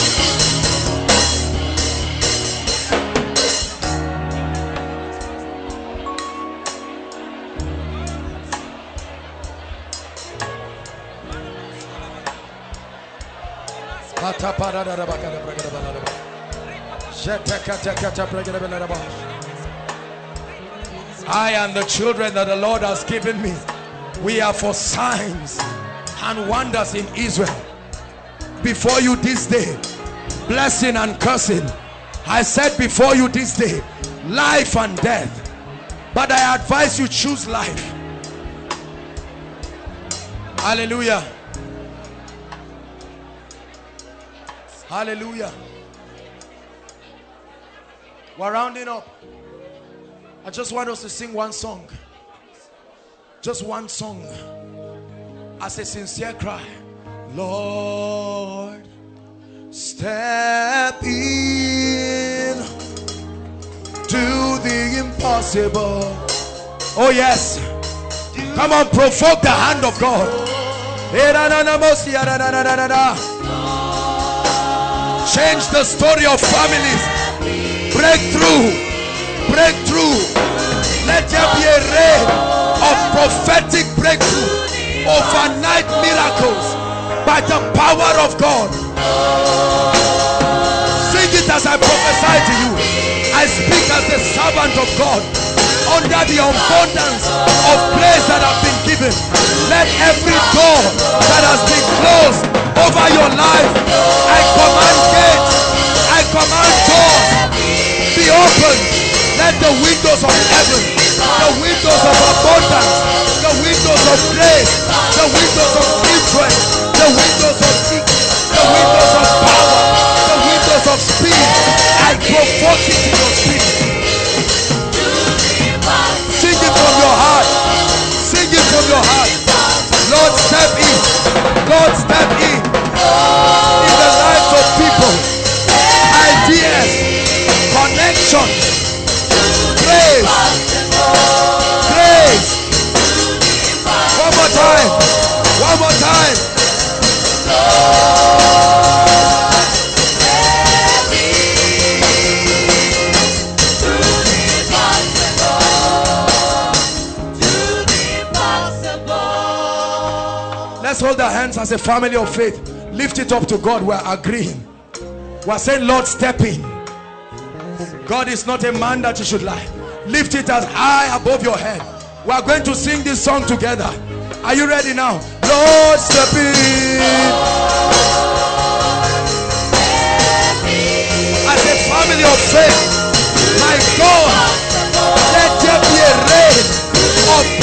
Kata parada da I and the children that the Lord has given me, we are for signs and wonders in Israel. Before you this day, blessing and cursing. I said before you this day, life and death. But I advise you choose life. Hallelujah. Hallelujah. We're rounding up. I just want us to sing one song. Just one song. As a sincere cry. Lord, step in. Do the impossible. Oh, yes. Come on, provoke the hand of God. Change the story of families. Breakthrough. Breakthrough. Let there be a rain of prophetic breakthrough. Overnight miracles by the power of God. Sing it as I prophesy to you. I speak as the servant of God under the abundance of grace that have been given. Let every door that has been closed over your life, I command gates, I command doors be open. Let the windows of heaven the windows of abundance, the windows of grace, the windows of influence, the windows of the windows of power, the windows of speed. I provoke it in your spirit. Sing it from your heart. Sing it from your heart. Lord, step in. Lord, step. In One more time. Let's hold our hands as a family of faith. Lift it up to God. We're agreeing. We're saying, Lord, step in. God is not a man that you should lie. Lift it as high above your head. We are going to sing this song together. Are you ready now? Lord, step in. As a family of faith, my God, let there be a rain of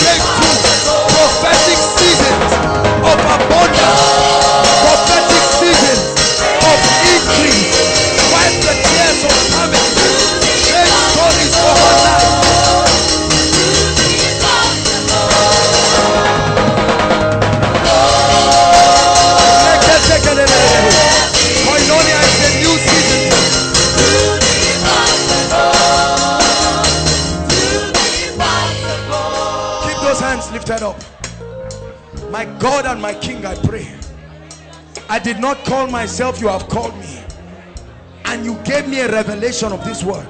God and my King, I pray. I did not call myself, you have called me. And you gave me a revelation of this word.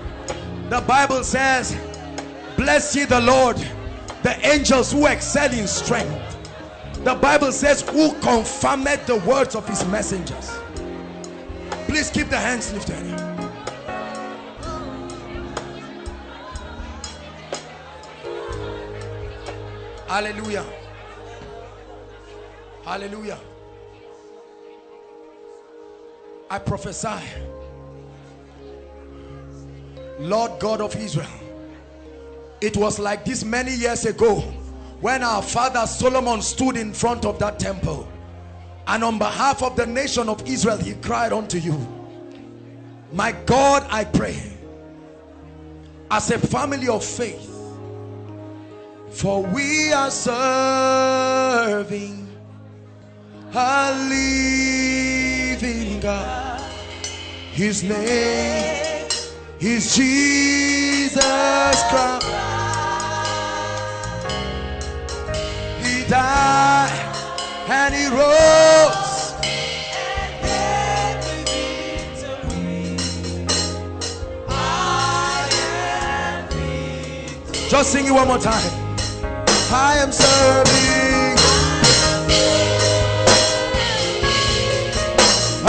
The Bible says, Bless ye the Lord, the angels who excel in strength. The Bible says, Who confirmed the words of his messengers. Please keep the hands lifted. Hallelujah. Hallelujah. I prophesy, Lord God of Israel, it was like this many years ago when our father Solomon stood in front of that temple and on behalf of the nation of Israel he cried unto you my God I pray as a family of faith for we are serving a living God. His name is Jesus Christ. He died and he rose. Just sing it one more time. I am serving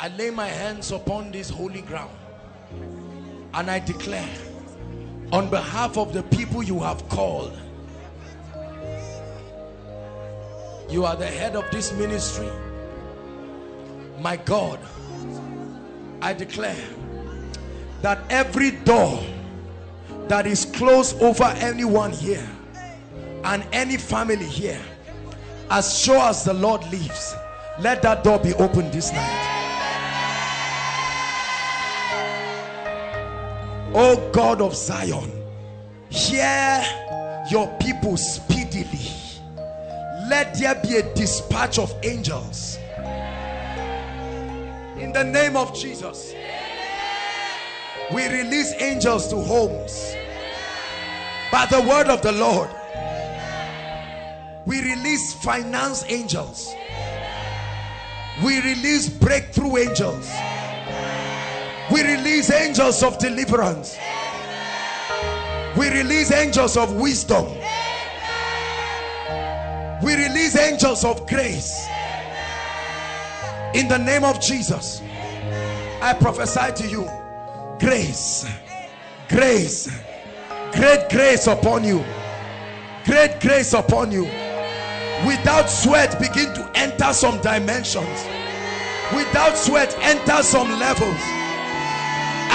I lay my hands upon this holy ground and I declare on behalf of the people you have called, you are the head of this ministry. My God, I declare that every door that is closed over anyone here and any family here as sure as the Lord lives let that door be opened this night oh God of Zion hear your people speedily. Let there be a dispatch of angels. In the name of Jesus we release angels to homes. By the word of the Lord we release finance angels. We release breakthrough angels we release angels of deliverance We release angels of wisdom. We release angels of grace. In the name of Jesus, I prophesy to you grace, grace, great grace upon you, great grace upon you. Without sweat, begin to enter some dimensions. Without sweat, enter some levels.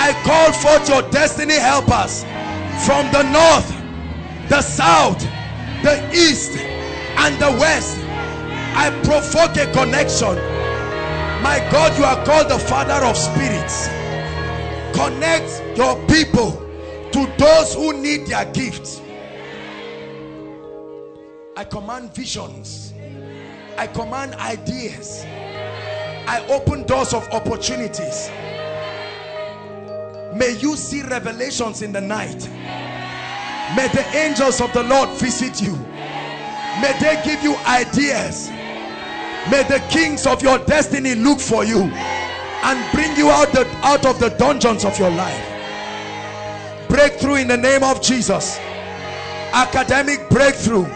I call forth your destiny helpers from the north, the south, the east, and the west. I provoke a connection. My God, you are called the Father of spirits. Connect your people to those who need their gifts. I command visions. I command ideas. I open doors of opportunities. May you see revelations in the night. May the angels of the Lord visit you. May they give you ideas. May the kings of your destiny look for you and bring you out, the, out of the dungeons of your life. Breakthrough in the name of Jesus. Academic breakthrough.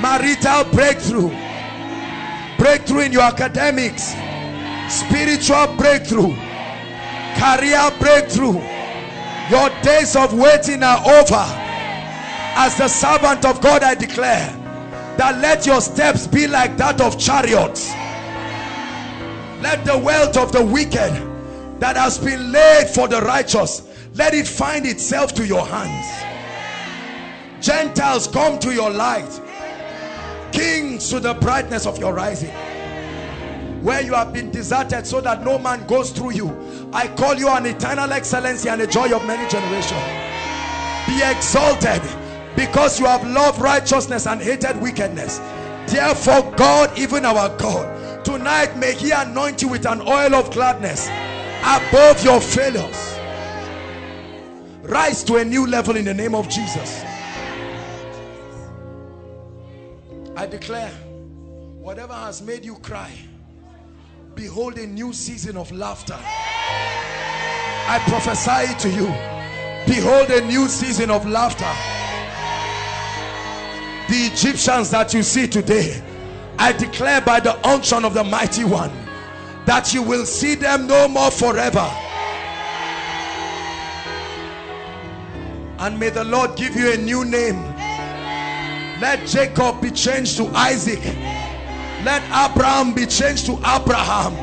Marital breakthrough. Breakthrough in your academics. Spiritual breakthrough. Career breakthrough. Your days of waiting are over. As the servant of God, I declare that let your steps be like that of chariots let the wealth of the wicked that has been laid for the righteous let it find itself to your hands gentiles come to your light kings to the brightness of your rising where you have been deserted so that no man goes through you. I call you an eternal excellency and a joy of many generations. Be exalted because you have loved righteousness and hated wickedness. Therefore god even our god tonight may he anoint you with an oil of gladness above your failures. Rise to a new level in the name of jesus. I declare whatever has made you cry behold a new season of laughter. I prophesy to you. Behold a new season of laughter. The Egyptians that you see today I declare by the unction of the mighty one that you will see them no more forever. And may the Lord give you a new name. Let Jacob be changed to Isaac let Abram be changed to Abraham.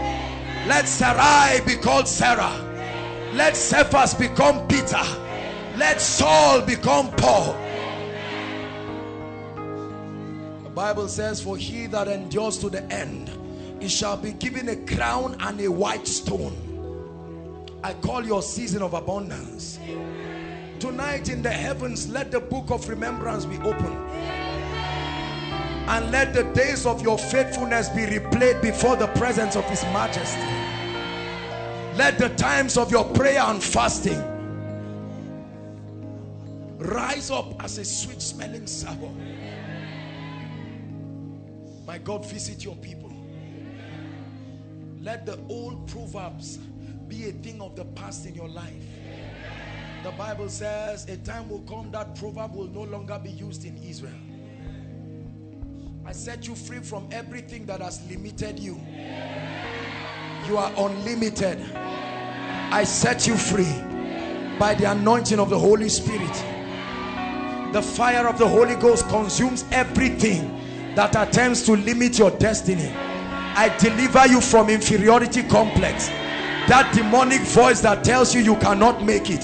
Let Sarai be called Sarah. Let Cephas become Peter. Let Saul become Paul. The Bible says for he that endures to the end he shall be given a crown and a white stone. I call your season of abundance. Tonight in the heavens let the book of remembrance be open and let the days of your faithfulness be replayed before the presence of his majesty. Let the times of your prayer and fasting rise up as a sweet smelling savour my God visit your people. Let the old proverbs be a thing of the past in your life. The Bible says a time will come that proverb will no longer be used in Israel I set you free from everything that has limited you. You are unlimited. I set you free by the anointing of the Holy Spirit. The fire of the Holy Ghost consumes everything that attempts to limit your destiny. I deliver you from inferiority complex. That demonic voice that tells you you cannot make it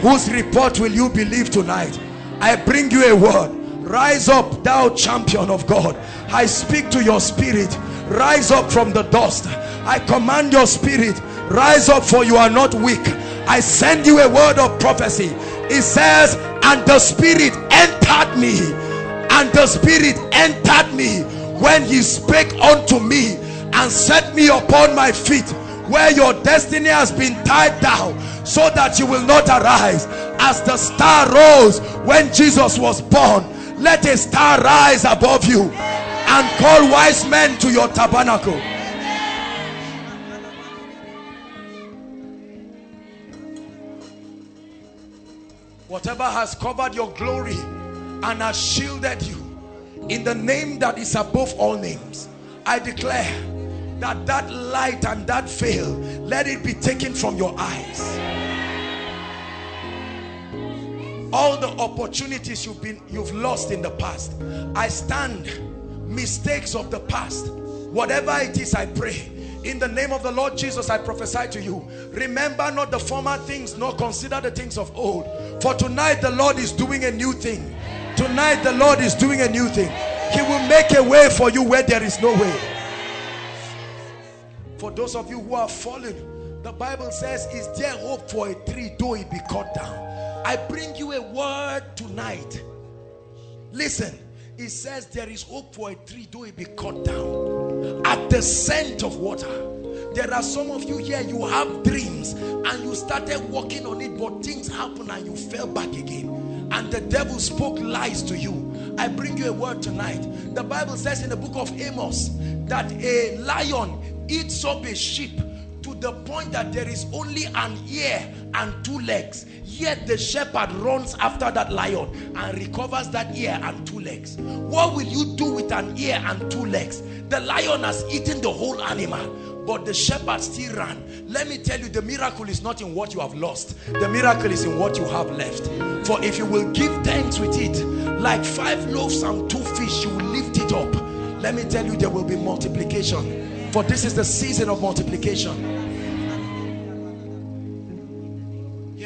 whose report will you believe tonight? I bring you a word rise up thou champion of God. I speak to your spirit. Rise up from the dust. I command your spirit. Rise up for you are not weak. I send you a word of prophecy. It says and the spirit entered me. And the spirit entered me when he spake unto me and set me upon my feet where your destiny has been tied down so that you will not arise. As the star rose when Jesus was born let a star rise above you and call wise men to your tabernacle Whatever has covered your glory and has shielded you in the name that is above all names, I declare that that light and that veil, let it be taken from your eyes. All the opportunities you've been you've lost in the past, I stand mistakes of the past, whatever it is, I pray in the name of the Lord Jesus, I prophesy to you. Remember not the former things, nor consider the things of old. For tonight the Lord is doing a new thing. Tonight the Lord is doing a new thing. He will make a way for you where there is no way. For those of you who are fallen, the Bible says, is there hope for a tree though it be cut down? I bring you a word tonight. Listen, it says there is hope for a tree though it be cut down. At the scent of water. There are some of you here you have dreams and you started working on it but things happen and you fell back again. And the devil spoke lies to you. I bring you a word tonight. The bible says in the book of amos that a lion eats up a sheep to the point that there is only an ear and two legs yet the shepherd runs after that lion and recovers that ear and two legs. What will you do with an ear and two legs? The lion has eaten the whole animal but the shepherd still ran. Let me tell you the miracle is not in what you have lost. The miracle is in what you have left. For if you will give thanks with it like five loaves and two fish you will lift it up. Let me tell you there will be multiplication. For this is the season of multiplication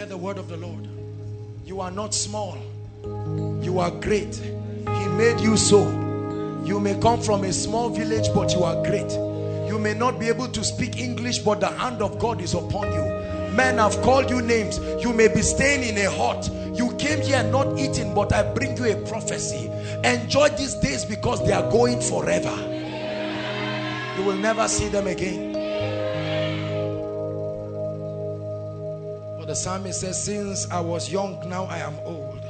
hear the word of the Lord. You are not small. You are great. He made you so. You may come from a small village but you are great. You may not be able to speak English but the hand of God is upon you. Men have called you names. You may be staying in a hut. You came here not eating but I bring you a prophecy. Enjoy these days because they are going forever. You will never see them again the psalmist says since I was young now I am old.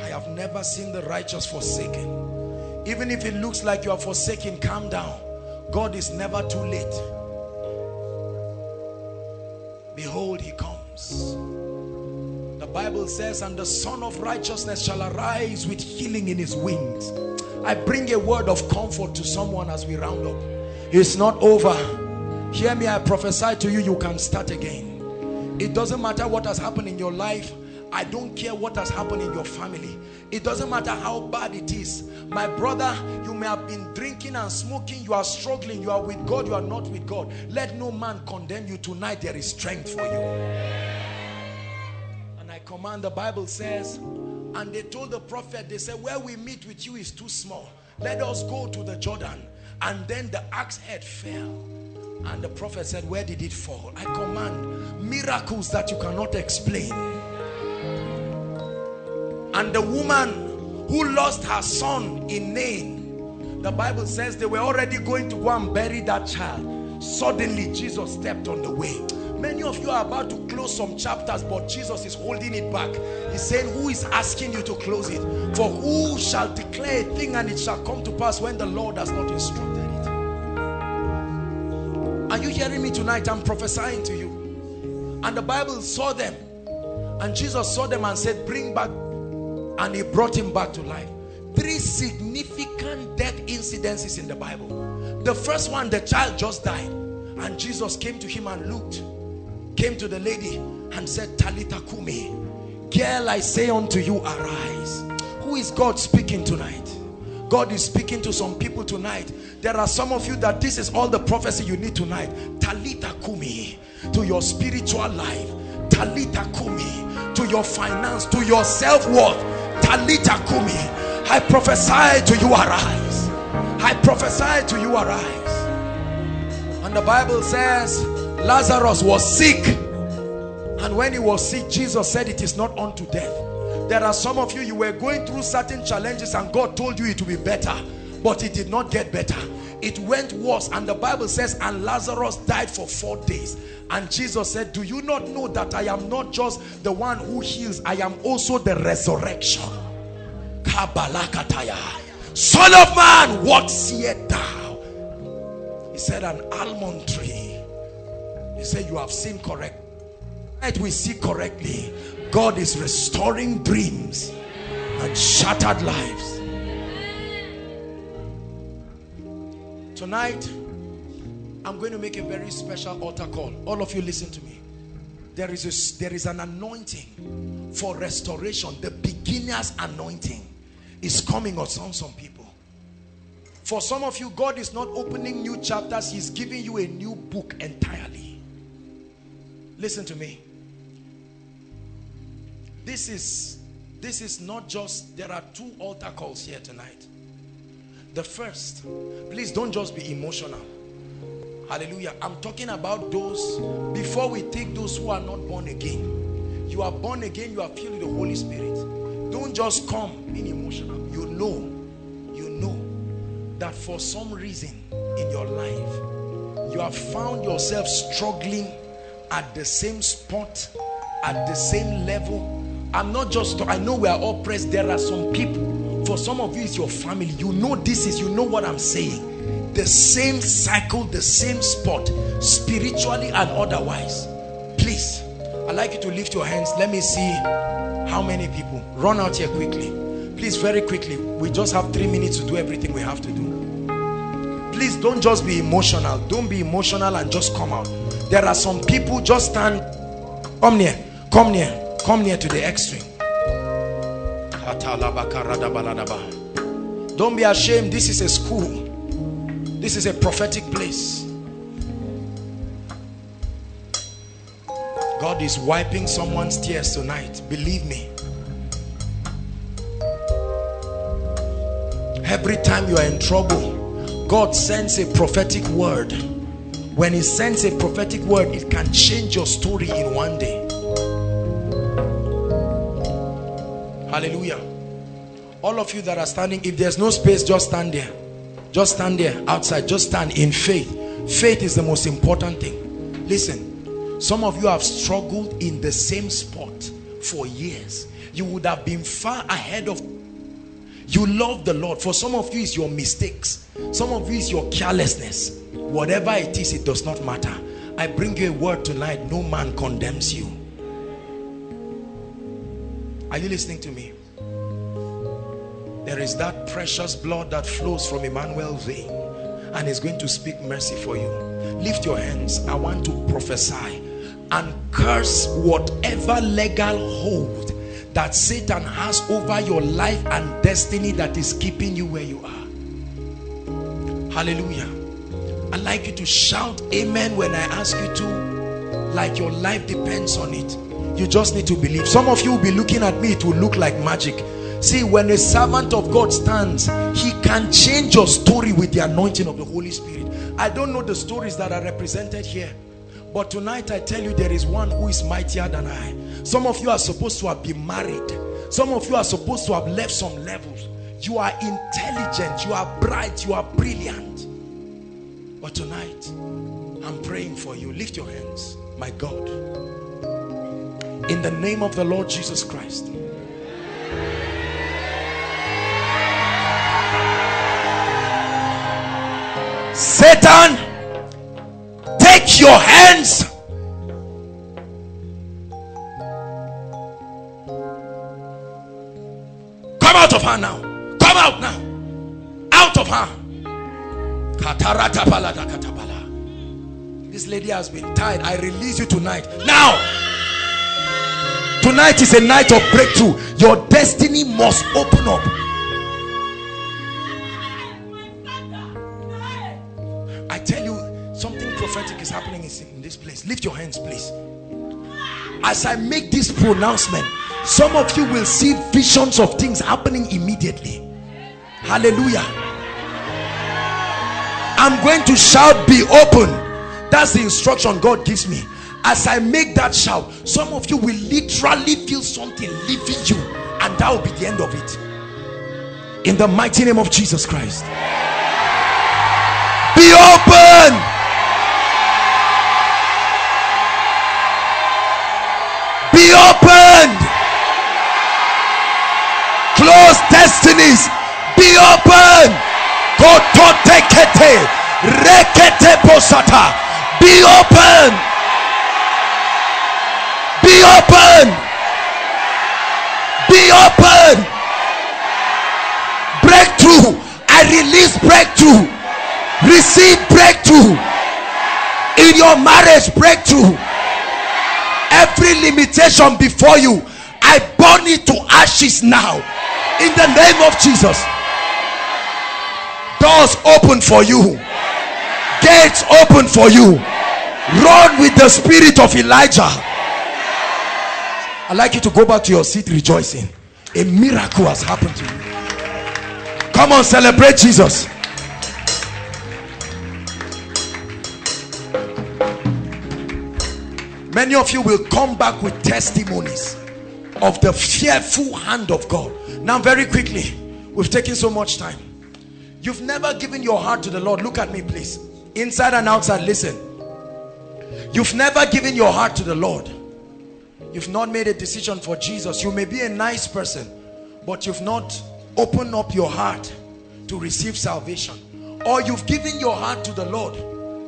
I have never seen the righteous forsaken. Even if it looks like you are forsaken calm down. God is never too late. Behold he comes. The Bible says and the sun of righteousness shall arise with healing in his wings. I bring a word of comfort to someone as we round up. It's not over. Hear me I prophesy to you you can start again it doesn't matter what has happened in your life I don't care what has happened in your family. It doesn't matter how bad it is. My brother, you may have been drinking and smoking. You are struggling. You are with God. You are not with God. Let no man condemn you. Tonight there is strength for you. And I command, the Bible says, and they told the prophet, they said, where we meet with you is too small. Let us go to the Jordan. And then the axe head fell. And the prophet said, where did it fall? I command miracles that you cannot explain and the woman who lost her son in Nain the Bible says they were already going to go and bury that child suddenly Jesus stepped on the way many of you are about to close some chapters but Jesus is holding it back. He's saying who is asking you to close it? For who shall declare a thing and it shall come to pass when the Lord has not instructed it? Are you hearing me tonight? I'm prophesying to you. And the Bible saw them. And Jesus saw them and said bring back and he brought him back to life. Three significant death incidences in the bible. The first one the child just died. And jesus came to him and looked came to the lady and said talitha kumi girl i say unto you arise who is god speaking tonight God is speaking to some people tonight. There are some of you that this is all the prophecy you need tonight. Talitha kumi to your spiritual life. Talitha kumi to your finance, to your self-worth. Talitha Kumi. I prophesy to you arise. I prophesy to you arise. And the Bible says Lazarus was sick. And when he was sick, Jesus said it is not unto death. There are some of you, you were going through certain challenges and God told you it will be better. But it did not get better. It went worse. And the Bible says, and Lazarus died for four days. And Jesus said, do you not know that I am not just the one who heals, I am also the resurrection. Son of man, what seest thou? He said, an almond tree. He said, you have seen correct. Right, we see correctly. God is restoring dreams and shattered lives. Tonight, I'm going to make a very special altar call. All of you listen to me. There is, a, there is an anointing for restoration. The beginner's anointing is coming on some, some people. For some of you, God is not opening new chapters. He's giving you a new book entirely. Listen to me. This is, this is not just, there are two altar calls here tonight. The first, please don't just be emotional. Hallelujah. I'm talking about those, before we take those who are not born again. You are born again, you are filled with the Holy Spirit. Don't just come being emotional. You know, you know that for some reason in your life, you have found yourself struggling at the same spot, at the same level. I'm not just, I know we are all pressed. There are some people, for some of you, it's your family. You know this is, you know what I'm saying the same cycle, the same spot, spiritually and otherwise. Please, I'd like you to lift your hands. Let me see how many people. Run out here quickly. Please, very quickly. We just have three minutes to do everything we have to do. Please, don't just be emotional. Don't be emotional and just come out. There are some people just stand. Come near. Come near. Come near to the extreme. Don't be ashamed. This is a school. This is a prophetic place. God is wiping someone's tears tonight. Believe me. Every time you are in trouble, God sends a prophetic word. When he sends a prophetic word, it can change your story in one day. Hallelujah. All of you that are standing, if there's no space, just stand there. Just stand there outside. Just stand in faith. Faith is the most important thing. Listen, some of you have struggled in the same spot for years. You would have been far ahead of you love the Lord. For some of you, it's your mistakes. Some of you, it's your carelessness. Whatever it is, it does not matter. I bring you a word tonight. No man condemns you. Are you listening to me? there is that precious blood that flows from Emmanuel's vein and is going to speak mercy for you lift your hands I want to prophesy and curse whatever legal hold that Satan has over your life and destiny that is keeping you where you are. Hallelujah. I'd like you to shout amen when I ask you to like your life depends on it. You just need to believe. Some of you will be looking at me it will look like magic. See, when a servant of God stands, he can change your story with the anointing of the Holy Spirit. I don't know the stories that are represented here. But tonight I tell you there is one who is mightier than I. Some of you are supposed to have been married. Some of you are supposed to have left some levels. You are intelligent, you are bright, you are brilliant. But tonight, I'm praying for you. Lift your hands, my God. In the name of the Lord Jesus Christ. Satan, your hands. Come out of her now. Come out now. Out of her. This lady has been tied. I release you tonight. Now. Tonight is a night of breakthrough. Your destiny must open up. As I make this pronouncement some of you will see visions of things happening immediately. Hallelujah. I'm going to shout be open. That's the instruction God gives me. As I make that shout some of you will literally feel something leaving you and that will be the end of it. In the mighty name of Jesus Christ. Be open be opened closed destinies be open kototekete rekete posata be open be open Be open. Breakthrough. I release breakthrough. Receive breakthrough. In your marriage, breakthrough. Every limitation before you, I burn it to ashes now. In the name of Jesus. Doors open for you. Gates open for you. Run with the spirit of Elijah. I'd like you to go back to your seat rejoicing. A miracle has happened to you. Come on, celebrate Jesus. Many of you will come back with testimonies of the fearful hand of God. Now, very quickly, we've taken so much time. You've never given your heart to the Lord. Look at me, please. Inside and outside, listen. You've never given your heart to the Lord. You've not made a decision for Jesus. You may be a nice person, but you've not opened up your heart to receive salvation. Or you've given your heart to the Lord,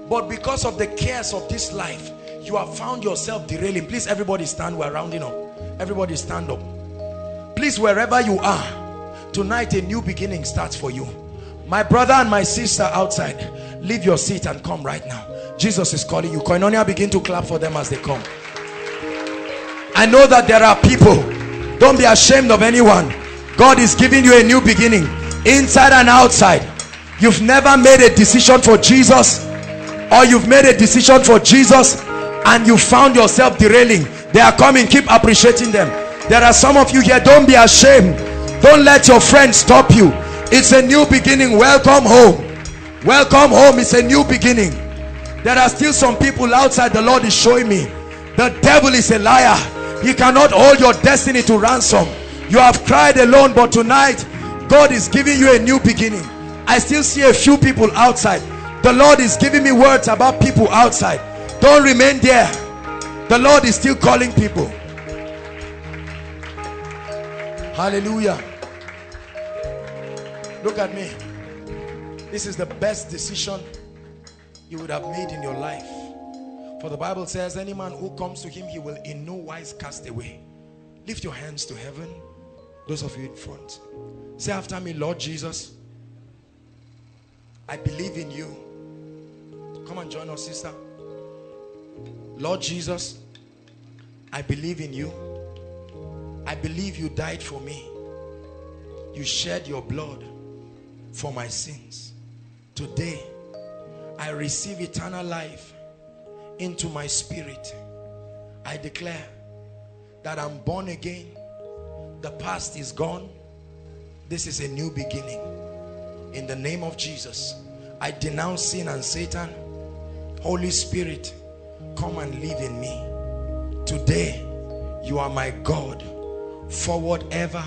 but because of the cares of this life, you have found yourself derailing. Please, everybody stand. We're rounding up. Everybody stand up. Please, wherever you are, tonight a new beginning starts for you. My brother and my sister outside, leave your seat and come right now. Jesus is calling you. Koinonia, begin to clap for them as they come. I know that there are people. Don't be ashamed of anyone. God is giving you a new beginning inside and outside. You've never made a decision for Jesus or you've made a decision for Jesus and you found yourself derailing. They are coming. Keep appreciating them. There are some of you here. Don't be ashamed. Don't let your friends stop you. It's a new beginning. Welcome home. Welcome home. It's a new beginning. There are still some people outside. The lord is showing me. The devil is a liar. He cannot hold your destiny to ransom. You have cried alone but tonight god is giving you a new beginning. I still see a few people outside. The lord is giving me words about people outside don't remain there. The lord is still calling people. Hallelujah. Look at me. This is the best decision you would have made in your life. For the bible says any man who comes to him he will in no wise cast away. Lift your hands to heaven those of you in front. Say after me lord jesus i believe in you. Come and join us sister Lord Jesus, I believe in you. I believe you died for me. You shed your blood for my sins. Today, I receive eternal life into my spirit. I declare that I'm born again. The past is gone. This is a new beginning. In the name of Jesus, I denounce sin and Satan. Holy Spirit, come and live in me. Today you are my God. Forward ever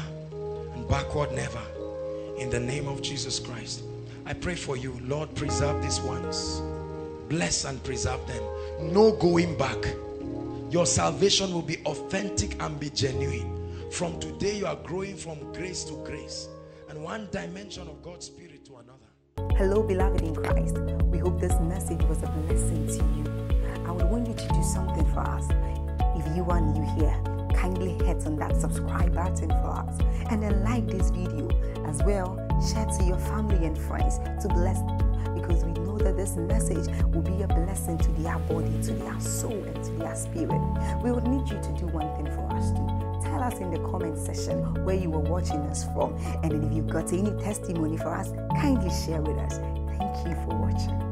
and backward never. In the name of Jesus Christ I pray for you. Lord preserve these ones. Bless and preserve them. No going back. Your salvation will be authentic and be genuine. From today you are growing from grace to grace and one dimension of God's spirit to another. Hello, beloved in Christ. We hope this message was a blessing to you. I would want you to do something for us. If you are new here, kindly hit on that subscribe button for us and then like this video as well. Share to your family and friends to bless them because we know that this message will be a blessing to their body, to their soul, and to their spirit. We would need you to do one thing for us too tell us in the comment section where you were watching us from and if you've got any testimony for us kindly share with us thank you for watching